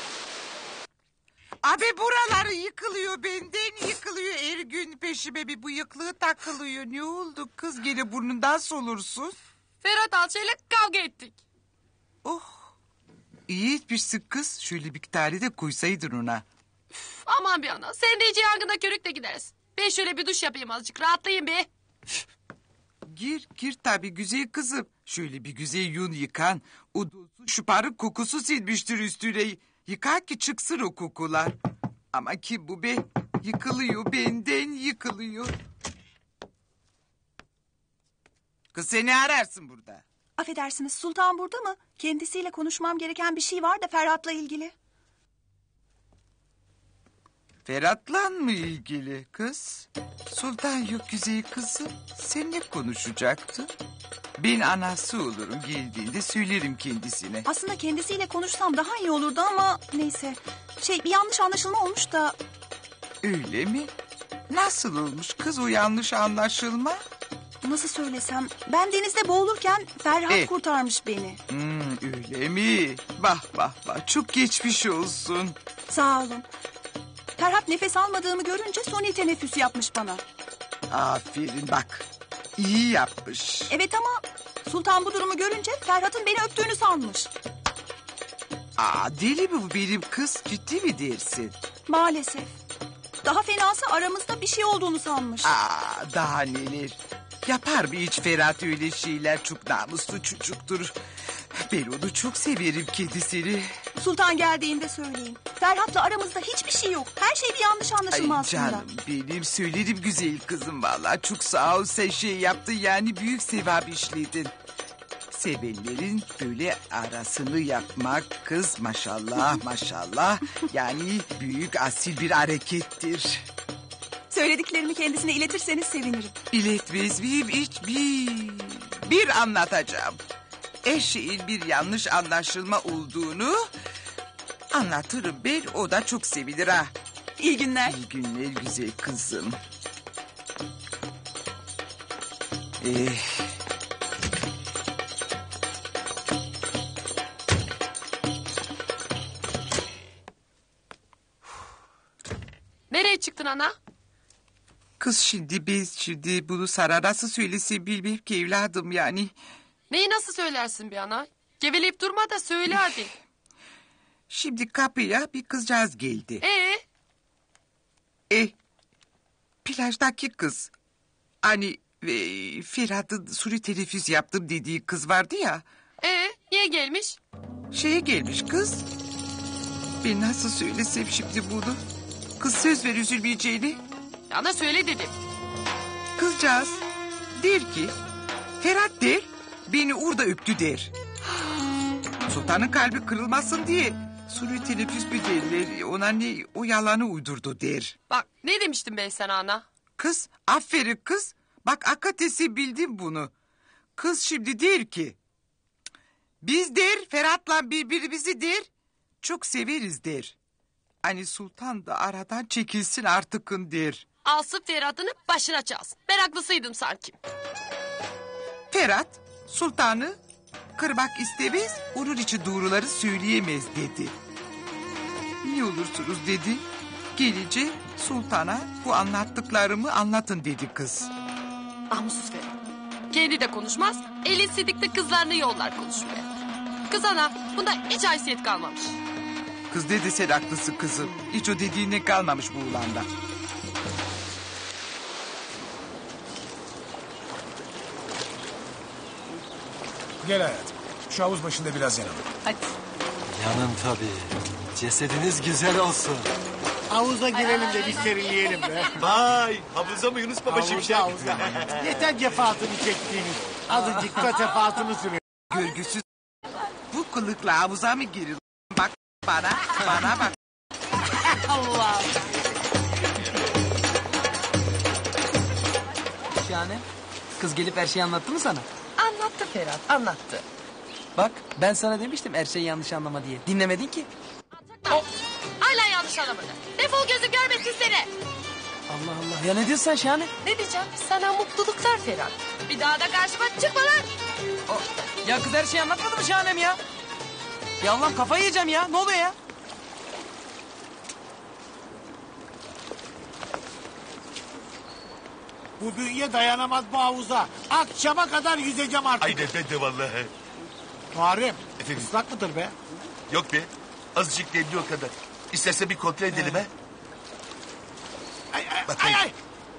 Speaker 1: Abi buraları yıkılıyor benden yıkılıyor her gün peşime bir bıyıklığı takılıyor. Ne oldu kız gene burnundan solursun.
Speaker 3: Ferhat Alçay'la kavga ettik.
Speaker 1: İyi etmişsin kız şöyle bir tane de koysaydın ona.
Speaker 3: Aman bir ana. Sen de iyice yangında körükle gidersin. Ben şöyle bir duş yapayım azıcık. Rahatlayayım be.
Speaker 1: Gir gir tabii güzel kızım. Şöyle bir güzel yun yıkan. O dolsun şuparın kokusu silmiştir üstüne. Yıkar ki çıksın o kokular. Ama kim bu be? Yıkılıyor benden yıkılıyor. Kız seni ararsın burada.
Speaker 21: Affedersiniz Sultan burada mı? Kendisiyle konuşmam gereken bir şey var da Ferhat'la ilgili.
Speaker 1: Ferhat'la mı ilgili kız? Sultan yok güzel kızım. Seninle konuşacaktı. Ben anası olurum geldiğinde söylerim kendisine.
Speaker 21: Aslında kendisiyle konuşsam daha iyi olurdu ama neyse. Şey bir yanlış anlaşılma olmuş da
Speaker 1: Öyle mi? Nasıl olmuş kız o yanlış anlaşılma?
Speaker 21: nasıl söylesem ben denizde boğulurken Ferhat
Speaker 1: Eh.
Speaker 21: kurtarmış beni.
Speaker 1: Hmm, öyle mi? Bah bah bah çok geçmiş olsun.
Speaker 21: Sağ olun. Ferhat nefes almadığımı görünce suni teneffüs yapmış bana.
Speaker 1: Aferin bak. İyi yapmış.
Speaker 21: Evet ama Sultan bu durumu görünce Ferhat'ın beni öptüğünü sanmış.
Speaker 1: Aa, deli mi bu benim kız? Ciddi mi dersin?
Speaker 21: Maalesef. Daha fenası aramızda bir şey olduğunu sanmış.
Speaker 1: Aa, daha neler. Yapar mı hiç Ferhat öyle şeyler? Çok namuslu çocuktur. Ben onu çok severim kedisini.
Speaker 21: Sultan geldiğinde söyleyin. Ferhat'la aramızda hiçbir şey yok. Her şey bir yanlış anlaşılma
Speaker 1: Ay
Speaker 21: aslında.
Speaker 1: canım benim söylerim güzel kızım vallahi çok sağ ol sen şey yaptın yani büyük sevap işledin. Sevenlerin böyle arasını yapmak kız maşallah maşallah yani büyük asil bir harekettir.
Speaker 21: Söylediklerimi kendisine iletirseniz sevinirim.
Speaker 1: İletmez miyim hiç bir, bir anlatacağım. Her şeyin bir yanlış anlaşılma olduğunu anlatırım ben o da çok sevinir ha.
Speaker 21: İyi günler.
Speaker 1: İyi günler güzel kızım. Eh,
Speaker 3: Nereye çıktın ana?
Speaker 1: kız şimdi biz şimdi bunu sana nasıl söylesem bilmem ki evladım yani.
Speaker 3: Neyi nasıl söylersin bir ana? Geveleyip durma da söyle hadi.
Speaker 1: Şimdi kapıya bir kızcağız geldi.
Speaker 3: Ee,
Speaker 1: E, plajdaki kız. Hani e, Ferhat'ın suri teneffüs yaptım dediği kız vardı ya.
Speaker 3: ee, niye gelmiş?
Speaker 1: Şeye gelmiş kız. Ben nasıl söylesem şimdi bunu? Kız söz ver üzülmeyeceğini.
Speaker 3: Ana söyle dedim.
Speaker 1: Kızcağız der ki... Ferhat der, beni orada öptü der. Sultanın kalbi kırılmasın diye... Suri teneffüs mü derler, ona ne o yalanı uydurdu der.
Speaker 3: Bak ne demiştim ben sana ana?
Speaker 1: Kız aferin kız. Bak akatesi bildim bunu. Kız şimdi der ki... Biz der Ferhat'la birbirimizi der. Çok severiz der. Hani sultan da aradan çekilsin artıkın der.
Speaker 3: Alsın Ferhat'ını başına çalsın. Meraklısıydım sanki.
Speaker 1: Ferhat sultanı kırmak istemez. Onun için doğruları söyleyemez dedi. İyi olursunuz dedi. Gelince sultana bu anlattıklarımı anlatın dedi kız.
Speaker 3: Namussuz Ferhat. Kendi de konuşmaz. Elin sidikte kızlarını yollar konuşmaya. Kız ana bunda hiç haysiyet kalmamış.
Speaker 1: Kız dedi sen haklısın kızım. Hiç o dediğine kalmamış bu ulanda.
Speaker 15: Gel hayatım. Şu havuz başında biraz yanalım.
Speaker 17: Hadi.
Speaker 14: Yanın tabii. Cesediniz güzel olsun.
Speaker 5: Havuza girelim de bir serinleyelim be.
Speaker 22: Vay havuza mı Yunus Baba
Speaker 5: Havuza,
Speaker 22: Şimşek?
Speaker 5: havuza. Yeter cefaatını çektiğiniz. Azıcık da sefaatını sürün.
Speaker 1: Görgüsüz. Bu kılıkla havuza mı girir? Bak bana, bana bak.
Speaker 21: Allah.
Speaker 4: Şahane. Kız gelip her şeyi anlattı mı sana?
Speaker 3: Anlattı Ferhat anlattı.
Speaker 4: Bak ben sana demiştim her şeyi yanlış anlama diye. Dinlemedin ki.
Speaker 3: O hala yanlış anlamadı. Defol gözüm görmesin seni.
Speaker 4: Allah Allah. Ya ne diyorsun sen Şahane?
Speaker 3: Ne diyeceğim? Sana mutluluklar Ferhat. Bir daha da karşıma çıkma lan.
Speaker 4: Ya kız her şeyi anlatmadı mı Şahane'm ya? Ya Allah'ım kafayı yiyeceğim ya. Ne oluyor ya?
Speaker 5: Bu bünye dayanamaz bu havuza. Akşama kadar yüzeceğim artık.
Speaker 10: Aynen ben de vallahi.
Speaker 5: Muharrem
Speaker 10: Efendim?
Speaker 5: ıslak mıdır be?
Speaker 10: Yok be. Azıcık demli o kadar. İstersen bir kontrol edelim ha.
Speaker 5: Ay ay
Speaker 10: Bakayım.
Speaker 5: ay. ay.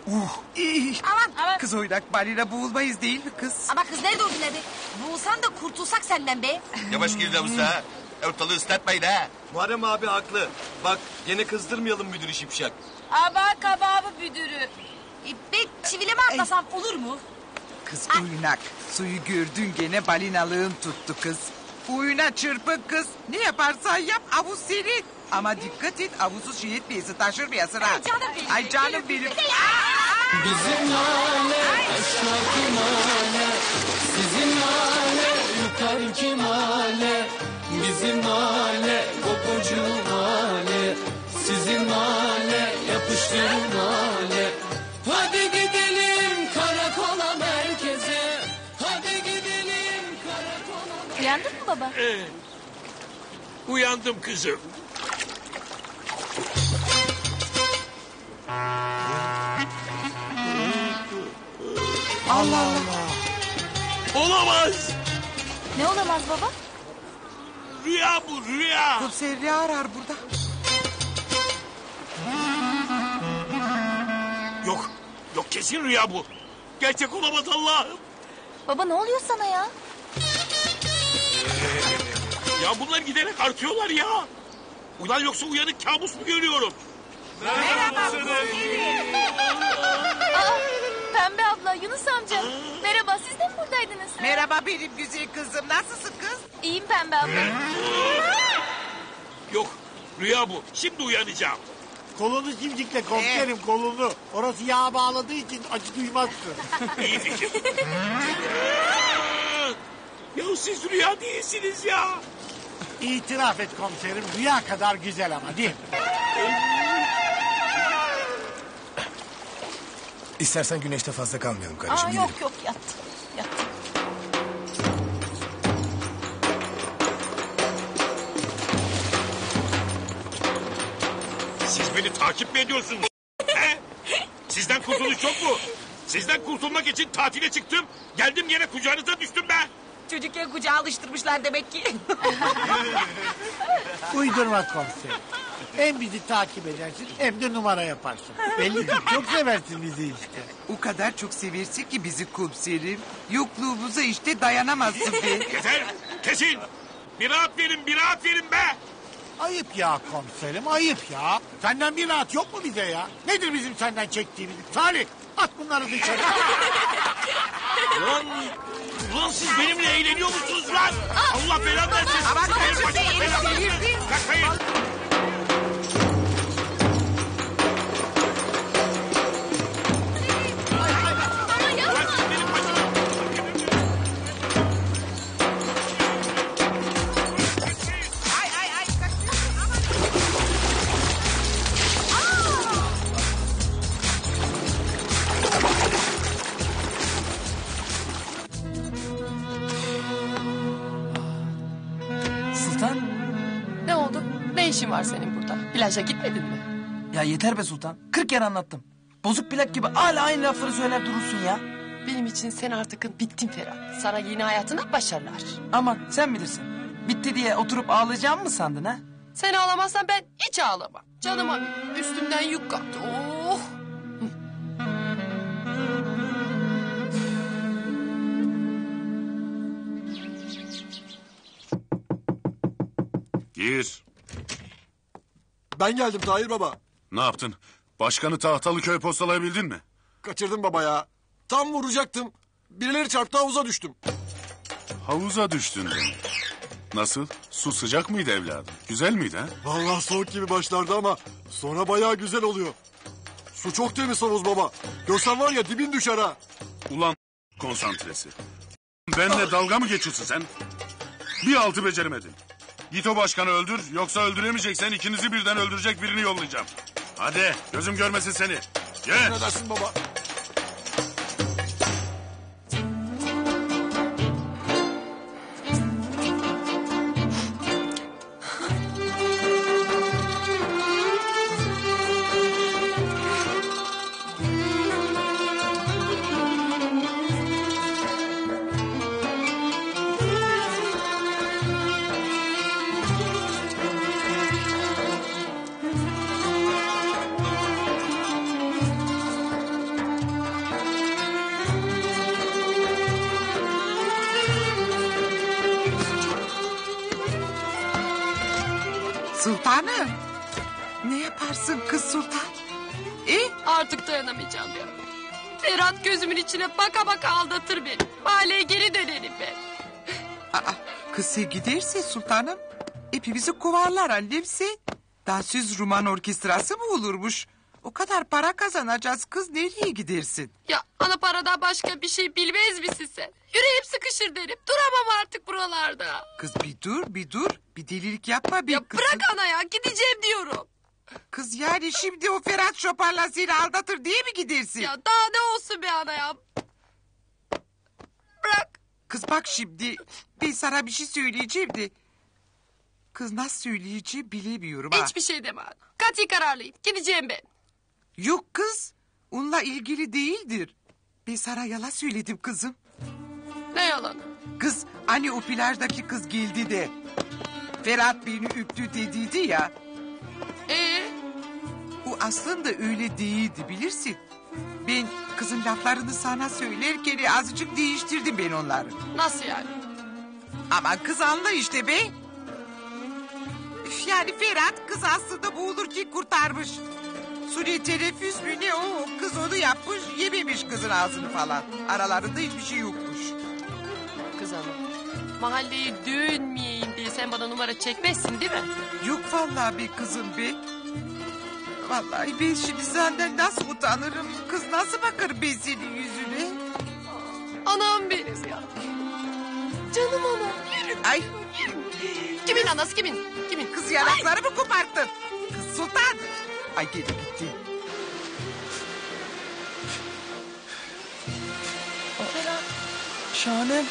Speaker 1: Uh, iyi.
Speaker 2: Aman aman.
Speaker 1: Kız oynak balina boğulmayız değil mi kız?
Speaker 2: Ama kız nerede o bile be? Bulsan da kurtulsak senden be.
Speaker 10: Yavaş girin havuza ha. Ortalığı ıslatmayın ha.
Speaker 22: Muharrem abi haklı. Bak gene kızdırmayalım müdürü şipşak.
Speaker 13: Aba kababı büdürü.
Speaker 2: E, ben çivileme atlasam olur mu?
Speaker 1: Kız oynak. Suyu gördün gene balinalığın tuttu kız. Oyuna çırpın kız. Ne yaparsan yap avuz senin. Ama dikkat et avuzu şehit beysi taşırmayasın ha.
Speaker 2: Ay canım benim.
Speaker 1: Ay canım benim.
Speaker 23: Bizim mahalle eşrafı mahalle Sizin mahalle yukarıki mahalle Bizim mahalle kokocu mahalle Sizin mahalle yapıştırın mahalle
Speaker 13: Uyandın mı baba?
Speaker 11: Ee, uyandım kızım.
Speaker 1: Allah Allah.
Speaker 11: Olamaz.
Speaker 13: Ne olamaz baba?
Speaker 11: Rüya bu rüya.
Speaker 1: Komiser ne arar burada?
Speaker 11: Yok. Yok kesin rüya bu. Gerçek olamaz Allah'ım.
Speaker 13: Baba ne oluyor sana ya?
Speaker 11: Ya bunlar giderek artıyorlar ya. Ulan yoksa uyanık kabus mu görüyorum?
Speaker 13: Aa, Pembe abla, Yunus amca. Merhaba, siz de mi buradaydınız?
Speaker 1: Merhaba benim güzel kızım. Nasılsın kız?
Speaker 13: İyiyim Pembe abla.
Speaker 11: Yok rüya bu. Şimdi uyanacağım.
Speaker 5: Kolunu cimcikle komiserim kolunu. Orası yağ bağladığı için acı duymazsın.
Speaker 11: İyi fikir. ya siz rüya değilsiniz ya.
Speaker 5: İtiraf et komiserim rüya kadar güzel ama değil mi?
Speaker 15: İstersen güneşte fazla kalmayalım kardeşim.
Speaker 21: Aa,
Speaker 15: gidelim.
Speaker 21: yok yok yat. Yat.
Speaker 11: Siz beni takip mi ediyorsunuz? He? Sizden kurtuluş yok mu? Sizden kurtulmak için tatile çıktım. Geldim yine kucağınıza düştüm ben.
Speaker 2: Çocukken kucağa alıştırmışlar demek ki.
Speaker 5: Uydurma komiserim. Hem bizi takip edersin hem de numara yaparsın. Belli ki çok seversin bizi işte.
Speaker 1: O kadar çok seversin ki bizi komiserim. Yokluğumuza işte dayanamazsın be.
Speaker 11: Yeter kesin. Bir rahat verin bir rahat verin be.
Speaker 5: Ayıp ya komiserim ayıp ya. Senden bir rahat yok mu bize ya? Nedir bizim senden çektiğimiz? Salih at bunları dışarı.
Speaker 11: Lan, lan siz benimle eğleniyor musunuz lan? Allah belanı versin.
Speaker 1: Ama
Speaker 11: Benim
Speaker 1: kardeşim,
Speaker 11: başıma
Speaker 3: burada? Plaja gitmedin mi?
Speaker 4: Ya yeter be Sultan. Kırk kere anlattım. Bozuk plak gibi hala aynı lafları söyler durursun ya.
Speaker 3: Benim için sen artık bittin Ferhat. Sana yeni hayatında başarılar.
Speaker 4: Aman sen bilirsin. Bitti diye oturup ağlayacağım mı sandın ha?
Speaker 3: Sen ağlamazsan ben hiç ağlamam. Canıma üstümden yük kalktı. Oh.
Speaker 18: Gir.
Speaker 22: Ben geldim Tahir Baba.
Speaker 18: Ne yaptın? Başkanı tahtalı köy postalayabildin mi?
Speaker 22: Kaçırdım baba ya. Tam vuracaktım. Birileri çarptı havuza düştüm.
Speaker 18: Havuza düştün. Nasıl? Su sıcak mıydı evladım? Güzel miydi ha?
Speaker 22: Vallahi soğuk gibi başlardı ama sonra bayağı güzel oluyor. Su çok temiz havuz baba. Görsen var ya dibin düşer ha.
Speaker 18: Ulan konsantresi. Benle dalga mı geçiyorsun sen? Bir altı beceremedin. Git o başkanı öldür yoksa öldüremeyeceksen ikinizi birden öldürecek birini yollayacağım. Hadi gözüm görmesin seni. Gel.
Speaker 22: Ne dersin baba?
Speaker 1: Aa, kız sen giderse sultanım. Hepimizi kovarlar annemse. Dansöz Ruman orkestrası mı olurmuş? O kadar para kazanacağız kız nereye gidersin?
Speaker 3: Ya ana paradan başka bir şey bilmez misin sen? Yüreğim sıkışır derim. Duramam artık buralarda.
Speaker 1: Kız bir dur bir dur. Bir delilik yapma bir
Speaker 3: Ya
Speaker 1: kızım.
Speaker 3: bırak ana ya gideceğim diyorum.
Speaker 1: Kız yani şimdi o Ferhat Şopar'la seni aldatır diye mi gidersin?
Speaker 3: Ya daha ne olsun be ana ya.
Speaker 1: Kız bak şimdi ben sana bir şey söyleyeceğim de... Kız nasıl söyleyeceğim bilemiyorum ha.
Speaker 3: Hiçbir şey deme ana. Kati kararlıyım. Gideceğim ben.
Speaker 1: Yok kız. Onunla ilgili değildir. Ben sana yalan söyledim kızım.
Speaker 3: Ne yalan?
Speaker 1: Kız hani o plajdaki kız geldi de... Ferhat beni öptü dediydi ya.
Speaker 3: Ee?
Speaker 1: O aslında öyle değildi bilirsin. Ben kızın laflarını sana söylerken azıcık değiştirdim ben onları.
Speaker 3: Nasıl yani?
Speaker 1: Ama kız anla işte be. Üf, Yani Ferhat kız aslında boğulurken kurtarmış. Suni teneffüs mü ne o? Kız onu yapmış yememiş kızın ağzını falan. Aralarında hiçbir şey yokmuş.
Speaker 3: Kız ana. Mahalleye dönmeyeyim diye sen bana numara çekmezsin değil mi?
Speaker 1: Yok vallahi be kızım be. Vallahi ben şimdi senden nasıl utanırım? Kız nasıl bakar ben senin yüzüne?
Speaker 3: Anam benim ya. Canım anam. Yürü.
Speaker 1: Ay.
Speaker 3: Kimin anası kimin? Kimin?
Speaker 1: Kız yanakları mı koparttın? Kız sultan. Ay geri gitti.
Speaker 4: Şahanem.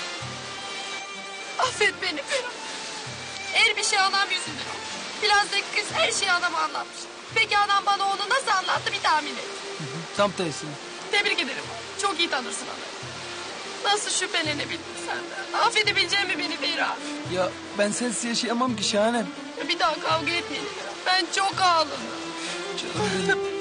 Speaker 3: Affet beni Ferhat. Her bir şey anam yüzünden oldu. Bilazdaki kız her şeyi anama anlatmış. Peki anam bana onu nasıl anlattı bir tahmin et.
Speaker 4: Tam tersine.
Speaker 3: Tebrik ederim. Çok iyi tanırsın anayı. Nasıl şüphelenebildin senden? Affedebileceğim mi beni Ferhat?
Speaker 4: Ya ben sensiz yaşayamam ki Şahanem.
Speaker 3: Bir daha kavga etmeyelim. Ben çok ağladım.
Speaker 4: Canım benim.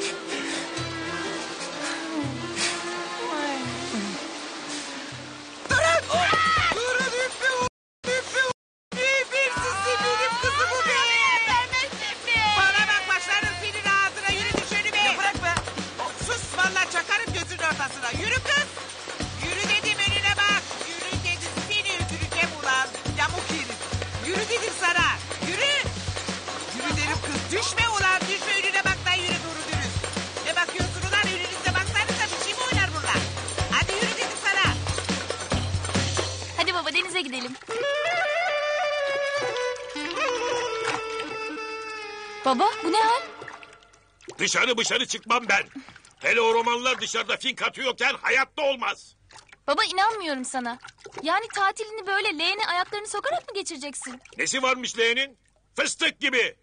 Speaker 11: Dışarı dışarı çıkmam ben. Hele o romanlar dışarıda fink atıyorken hayatta olmaz.
Speaker 13: Baba inanmıyorum sana. Yani tatilini böyle leğene ayaklarını sokarak mı geçireceksin?
Speaker 11: Nesi varmış leğenin? Fıstık gibi.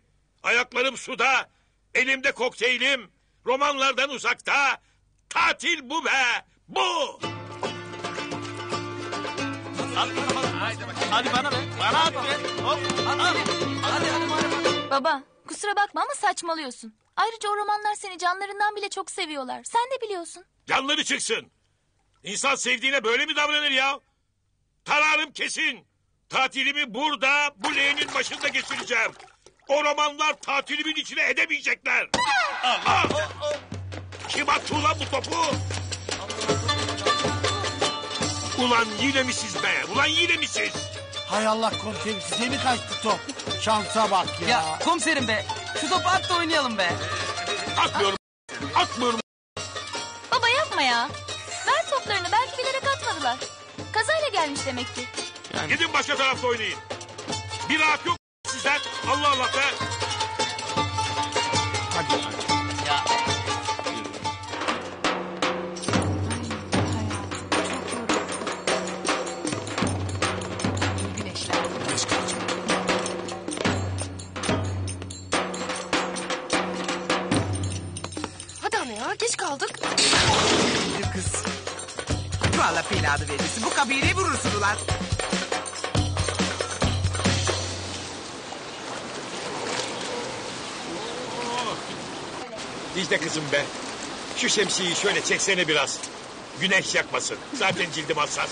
Speaker 11: Ayaklarım suda, elimde kokteylim, romanlardan uzakta. Tatil bu be, bu.
Speaker 19: Hadi bana be. Bana at be. Hop. Al.
Speaker 13: Baba kusura bakma ama saçmalıyorsun. Ayrıca o romanlar seni canlarından bile çok seviyorlar. Sen de biliyorsun.
Speaker 11: Canları çıksın. İnsan sevdiğine böyle mi davranır ya? Kararım kesin. Tatilimi burada, bu leğenin başında geçireceğim. O romanlar tatilimin içine edemeyecekler. Aa! Kim attı ulan bu topu? Ulan yine mi siz be? Ulan yine mi siz?
Speaker 5: Hay Allah komiserim size mi kaçtı top? Şansa bak ya.
Speaker 4: Ya komiserim be. Şu topu at da oynayalım be.
Speaker 11: Atmıyorum. Atmıyorum.
Speaker 13: Baba yapma ya. Ver toplarını belki bilerek atmadılar. Kazayla gelmiş demek ki.
Speaker 11: Gidin başka tarafta oynayın. Bir rahat yok sizden. Allah Allah be.
Speaker 3: Hadi
Speaker 1: Valla belanı verirsin. Bu kabileyi vurursun ulan.
Speaker 11: Dicle kızım be. Şu şemsiyeyi şöyle çeksene biraz. Güneş yakmasın. Zaten cildim hassas.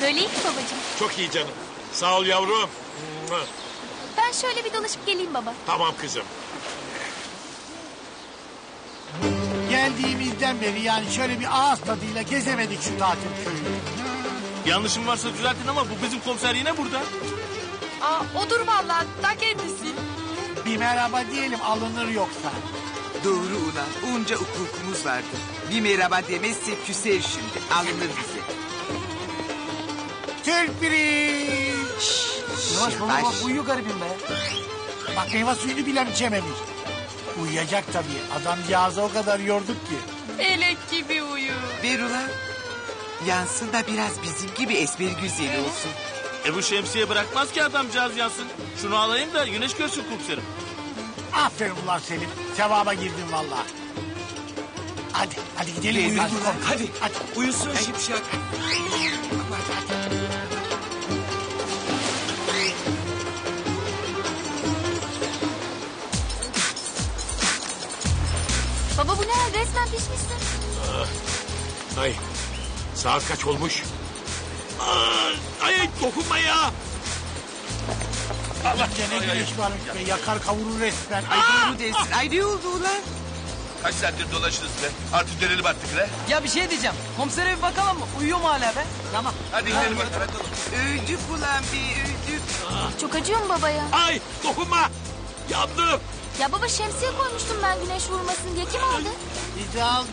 Speaker 13: Söyleyeyim mi babacığım?
Speaker 11: Çok iyi canım. Sağ ol yavrum.
Speaker 13: Ben şöyle bir dolaşıp geleyim baba.
Speaker 11: Tamam kızım.
Speaker 5: Geldiğimizden beri yani şöyle bir ağız tadıyla gezemedik şu tatil köyünü.
Speaker 19: Yanlışım varsa düzeltin ama bu bizim komiser yine burada.
Speaker 3: Aa, odur vallahi ta kendisi.
Speaker 5: Bir merhaba diyelim alınır yoksa.
Speaker 1: Doğru ulan. Onca hukukumuz vardı. Bir merhaba demezse küser şimdi. Alınır bize.
Speaker 5: Sürpriz.
Speaker 4: Yavaş baba bak uyuyor garibim be.
Speaker 5: Bak meyve suyunu bile içememiş. Uyuyacak tabii. Adamcağızı o kadar yorduk ki.
Speaker 3: Elek gibi uyu.
Speaker 1: Ver ulan. Yansın da biraz bizim gibi esmer güzeli olsun.
Speaker 19: E bu şemsiye bırakmaz ki adamcağız yansın. Şunu alayım da güneş görsün komiserim.
Speaker 5: Aferin ulan Selim. Sevaba girdin vallahi. Hadi, hadi gidelim
Speaker 1: Gel,
Speaker 5: uyuyalım.
Speaker 1: hadi,
Speaker 5: hadi.
Speaker 1: Uyusun şipşak.
Speaker 13: Baba Resmen pişmişsin.
Speaker 11: Ah. Ay. Saat kaç olmuş? Aa, ay dokunma ya.
Speaker 5: Allah gene güneş varmış be. Yakar kavurur resmen.
Speaker 1: Ay doğru dersin. Ay ne oldu ulan?
Speaker 10: Kaç saattir dolaşırız be. Artık dönelim artık be.
Speaker 4: Ya bir şey diyeceğim. Komisere bir bakalım mı? Uyuyor mu hala be? Tamam.
Speaker 10: Hadi gidelim bakalım.
Speaker 1: Öldük ulan bir öldük.
Speaker 13: Çok acıyor mu baba ya?
Speaker 11: Ay dokunma. Yandım.
Speaker 13: Ya baba şemsiye koymuştum ben güneş vurmasın diye. Kim aldı?
Speaker 5: Bizi aldı.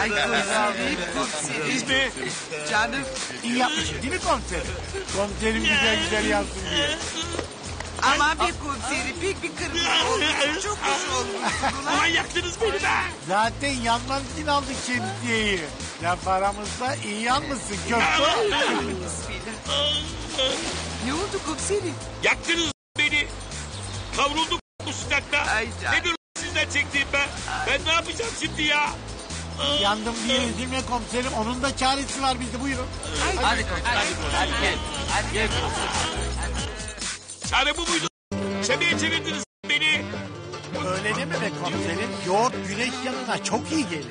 Speaker 1: Ay komiserim komiserim.
Speaker 11: mi?
Speaker 1: Canım.
Speaker 5: İyi yapmışsın değil mi komiserim? Komiserim güzel güzel yansın diye.
Speaker 1: Aman be komiserim pek bir kırmızı olmuş. Çok hoş olmuş.
Speaker 11: Ulan yaktınız beni be.
Speaker 5: Zaten yanman için aldık şemsiyeyi. Laf aramızda iyi yanmışsın köfte.
Speaker 1: Ne oldu komiserim?
Speaker 11: Yaktınız beni. Kavrulduk bu sıcakta.
Speaker 1: Ay canım.
Speaker 11: Nedir sizden çektiğim ben? Ben ne yapacağım şimdi ya?
Speaker 5: Yandım diye üzülme komiserim. Onun da çaresi var bizde buyurun.
Speaker 4: Hadi komiserim. Hadi gel. Hadi gel.
Speaker 11: Çare bu muydu? Şebeğe çevirdiniz beni.
Speaker 5: Öyle deme be komiserim. Yoğurt güneş yanına çok iyi gelir.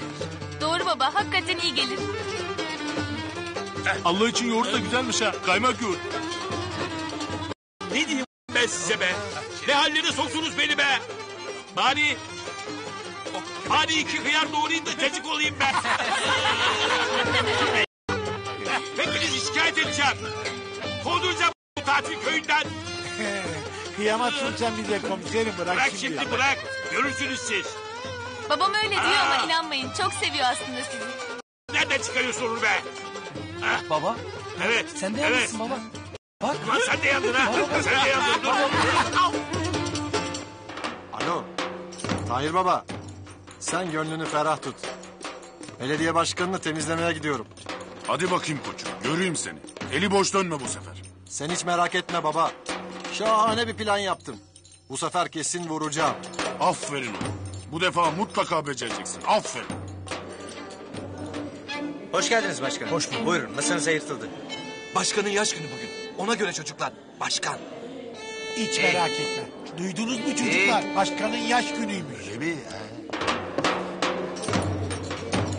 Speaker 13: Doğru baba hakikaten iyi gelir.
Speaker 19: Allah için yoğurt da güzelmiş ha. Kaymak yoğurt.
Speaker 11: Ne diyeyim ben size be? Ne hallere soktunuz beni be? Bari... Bari iki hıyar doğrayayım da cacık olayım ben. Hepinizi şikayet edeceğim. Kovduracağım bu tatil köyünden.
Speaker 5: Kıyamazsın sen bize komiserim. Bırak,
Speaker 11: Bırak
Speaker 5: şimdi.
Speaker 11: şimdi bırak. Görürsünüz siz.
Speaker 13: Babam öyle diyor ama inanmayın. Çok seviyor aslında sizi.
Speaker 11: Nereden çıkarıyorsun onu be? Ha?
Speaker 4: Baba
Speaker 11: Evet.
Speaker 4: sen de
Speaker 11: evet.
Speaker 4: baba. Bak.
Speaker 11: Ulan sen de yandın ha. sen de yandın. Dur.
Speaker 14: Tahir Baba. Sen gönlünü ferah tut. Belediye başkanını temizlemeye gidiyorum.
Speaker 18: Hadi bakayım koçum göreyim seni. Eli boş dönme bu sefer.
Speaker 14: Sen hiç merak etme baba. Şahane bir plan yaptım. Bu sefer kesin vuracağım.
Speaker 18: Aferin oğlum. Bu defa mutlaka becereceksin. Aferin.
Speaker 20: Hoş geldiniz başkanım.
Speaker 15: Hoş bulduk.
Speaker 20: Buyurun masanız ayırtıldı.
Speaker 22: Başkanın yaş günü bugün. Ona göre çocuklar. Başkan.
Speaker 5: Hiç merak etme. Duydunuz mu çocuklar? Başkanın yaş günüymüş.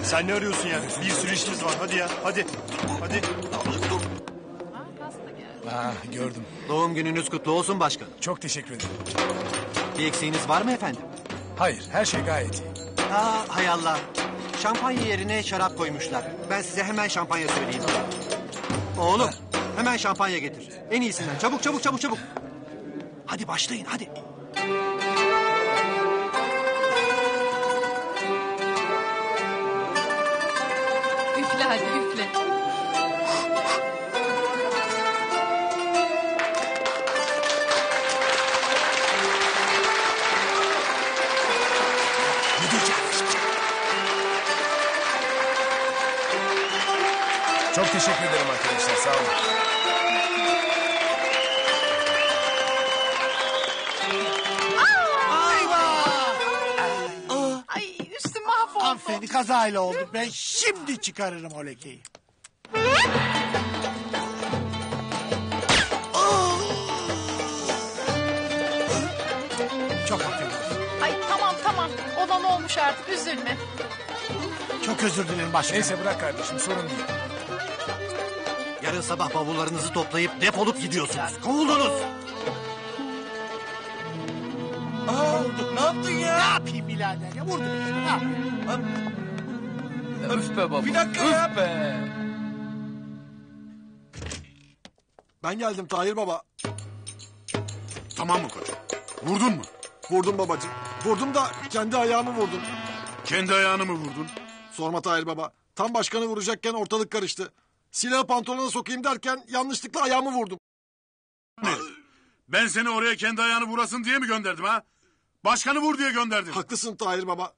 Speaker 15: Sen ne arıyorsun ya? Bir sürü işimiz var. Hadi ya. Hadi. Hadi. Ah gördüm.
Speaker 14: Doğum gününüz kutlu olsun başkanım.
Speaker 15: Çok teşekkür ederim.
Speaker 14: Bir eksiğiniz var mı efendim?
Speaker 15: Hayır her şey gayet iyi.
Speaker 14: Aa hay Allah. Şampanya yerine şarap koymuşlar. Ben size hemen şampanya söyleyeyim. Oğlum hemen şampanya getir. En iyisinden. Çabuk çabuk çabuk çabuk. Hadi başlayın hadi.
Speaker 17: Üfle hadi üfle.
Speaker 15: Çok teşekkür ederim arkadaşlar. Sağ olun.
Speaker 5: Hanımefendi kazayla oldu. Ben şimdi çıkarırım o lekeyi. Çok affedersin.
Speaker 17: Ay tamam tamam. Olan olmuş artık üzülme.
Speaker 5: Çok özür dilerim başkanım.
Speaker 15: Neyse bırak kardeşim sorun değil.
Speaker 14: Yarın sabah bavullarınızı toplayıp defolup gidiyorsunuz. Kovuldunuz.
Speaker 5: Aa, ne yaptın ya? Ne yapayım birader ya? Vurdum işte. Ne yapayım?
Speaker 4: Öf be baba.
Speaker 22: Bir dakika
Speaker 4: öf
Speaker 22: ya.
Speaker 4: be.
Speaker 22: Ben geldim Tahir baba.
Speaker 18: Tamam mı koç? Vurdun mu?
Speaker 22: Vurdum babacığım. Vurdum da kendi ayağımı vurdum.
Speaker 18: Kendi ayağını mı vurdun?
Speaker 22: Sorma Tahir baba. Tam başkanı vuracakken ortalık karıştı. Silahı pantolona sokayım derken yanlışlıkla ayağımı vurdum.
Speaker 18: Ben seni oraya kendi ayağını vurasın diye mi gönderdim ha? Başkanı vur diye gönderdim.
Speaker 22: Haklısın Tahir baba.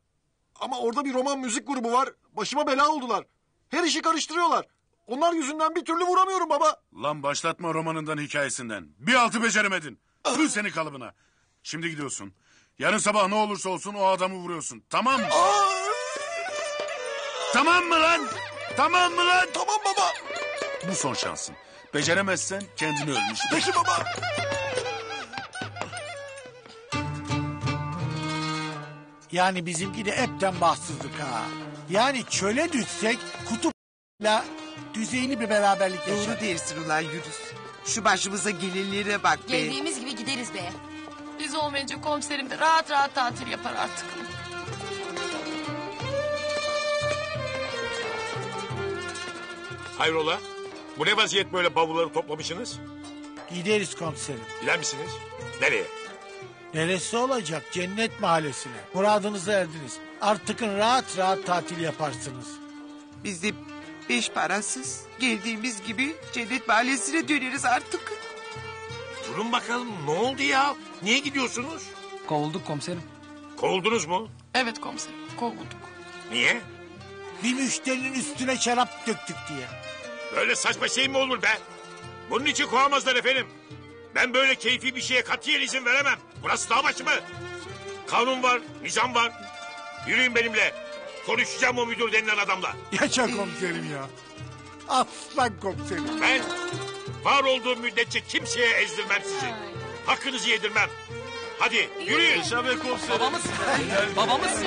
Speaker 22: Ama orada bir roman müzik grubu var. Başıma bela oldular. Her işi karıştırıyorlar. Onlar yüzünden bir türlü vuramıyorum baba.
Speaker 18: Lan başlatma romanından hikayesinden. Bir altı beceremedin. Tüh seni kalıbına. Şimdi gidiyorsun. Yarın sabah ne olursa olsun o adamı vuruyorsun. Tamam mı? tamam mı lan? Tamam mı lan?
Speaker 22: Tamam baba.
Speaker 18: Bu son şansın. Beceremezsen kendini ölmüş.
Speaker 22: Peki baba.
Speaker 5: Yani bizimki de hepten bahtsızlık ha. Yani çöle düşsek kutupla düzeyli bir beraberlik yaşarız.
Speaker 1: Doğru dersin ulan Yunus. Şu başımıza gelenlere bak be.
Speaker 3: Geldiğimiz gibi gideriz be. Biz olmayınca komiserim de rahat rahat tatil yapar artık.
Speaker 11: Hayrola? Bu ne vaziyet böyle bavulları toplamışsınız?
Speaker 5: Gideriz komiserim.
Speaker 11: Gider misiniz? Nereye?
Speaker 5: Neresi olacak? Cennet mahallesine. Muradınıza erdiniz. Artık rahat rahat tatil yaparsınız.
Speaker 1: Biz de beş parasız geldiğimiz gibi cennet mahallesine döneriz artık.
Speaker 11: Durun bakalım ne oldu ya? Niye gidiyorsunuz?
Speaker 4: Kovulduk komiserim.
Speaker 11: Kovuldunuz mu?
Speaker 3: Evet komiserim kovulduk.
Speaker 11: Niye?
Speaker 5: Bir müşterinin üstüne şarap döktük diye.
Speaker 11: Böyle saçma şey mi olur be? Bunun için kovamazlar efendim. Ben böyle keyfi bir şeye katiyen izin veremem. Burası dağ başı mı? Kanun var, nizam var. Yürüyün benimle. Konuşacağım o müdür denilen adamla.
Speaker 5: Yaşa komiserim ya. Aslan komiserim.
Speaker 11: Ben var olduğum müddetçe kimseye ezdirmem sizi. Hakkınızı yedirmem. Hadi yürüyün.
Speaker 19: Yaşa be komiserim.
Speaker 4: Babamız. Babamız.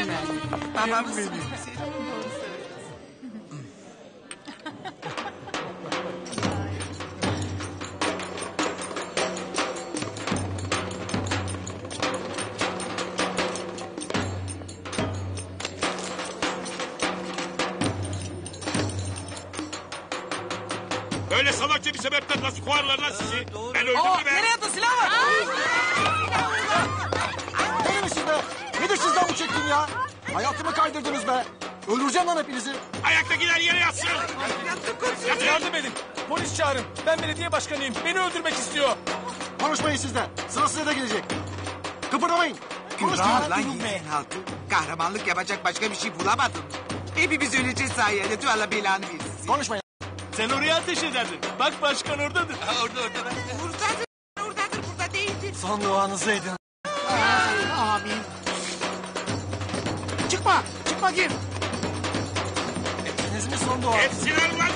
Speaker 1: Babamız.
Speaker 11: Böyle salakça bir sebepten nasıl kovarlar lan sizi? Ben öldüm mü be?
Speaker 4: nereye attın silah var?
Speaker 22: Deli misin be? Nedir sizden bu çektiğim ya? Hayatımı kaydırdınız be. Öldüreceğim lan hepinizi.
Speaker 11: Ayaktakiler yere yatsın. Yatın.
Speaker 19: Yardım edin. Polis çağırın. Ben belediye başkanıyım. Beni öldürmek istiyor.
Speaker 22: Konuşmayın siz de. Sıra size de gelecek. Kıpırdamayın.
Speaker 1: Rahat
Speaker 22: Konuşmayın.
Speaker 1: lan yiyin halkı. Kahramanlık yapacak başka bir şey bulamadın. Hepimiz öleceğiz sayende. Tüh Allah belanı versin.
Speaker 22: Konuşmayın.
Speaker 19: Sen oraya ateş ederdin. Bak başkan oradadır.
Speaker 1: Oradadır, oradadır, burada değildir.
Speaker 22: Son duanızı edin.
Speaker 5: Amin. Çıkma. Çıkma gir.
Speaker 22: Ettiniz mi son dua?
Speaker 11: Hepsini al lan.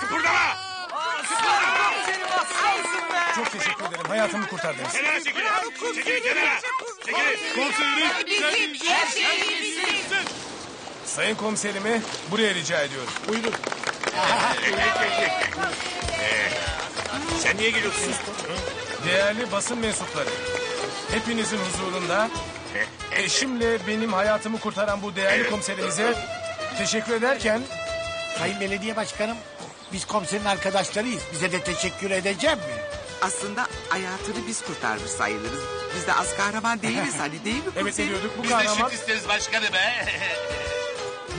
Speaker 11: Kıpırdama.
Speaker 15: Çok teşekkür ederim. Hayatımı kurtardınız.
Speaker 11: Kenara çekilin. Çekilin kenara. Çekilin.
Speaker 19: Komiserim.
Speaker 1: Bizim her şeyimiz bizim.
Speaker 15: Sayın komiserimi buraya rica ediyorum.
Speaker 5: Buyurun.
Speaker 11: Sen niye geliyorsun?
Speaker 15: Değerli basın mensupları. Hepinizin huzurunda eşimle benim hayatımı kurtaran bu değerli komiserimize teşekkür ederken
Speaker 5: Sayın Belediye Başkanım biz komiserin arkadaşlarıyız. Bize de teşekkür edeceğim mi?
Speaker 1: Aslında hayatını biz kurtarmış sayılırız. Biz de az kahraman değiliz hani değil mi
Speaker 15: evet
Speaker 1: komiserim?
Speaker 15: ediyorduk bu kahraman
Speaker 11: isteriz başkanı be.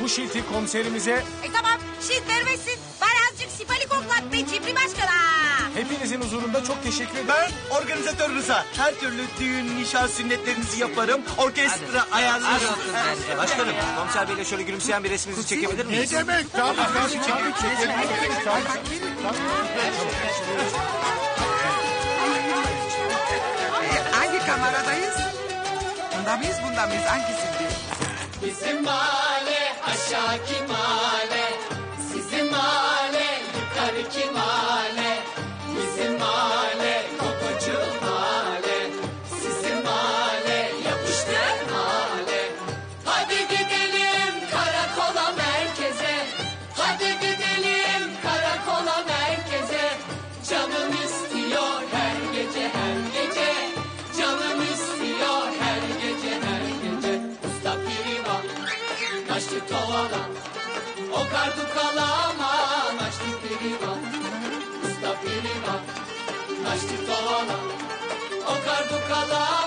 Speaker 15: bu şilti komiserimize
Speaker 2: E tamam şiit vermesin. Bari azıcık sipali koklat be cimri başkan ha.
Speaker 15: hepinizin huzurunda çok teşekkür ederim.
Speaker 22: Ben organizatör Rıza. Her türlü düğün, nişan, sünnetlerinizi yaparım. Orkestra ayarlarım.
Speaker 20: Başkanım, komiser beyle şöyle gülümseyen bir resminizi çekebilir miyiz?
Speaker 5: Ne demek? Tabii tabii tabii.
Speaker 1: Hangi kameradayız? Bunda mıyız bunda mıyız hangisinde?
Speaker 9: Bizim mahalle aşağıki mahalle Sizin mahalle yukarıki mahalle
Speaker 23: Kala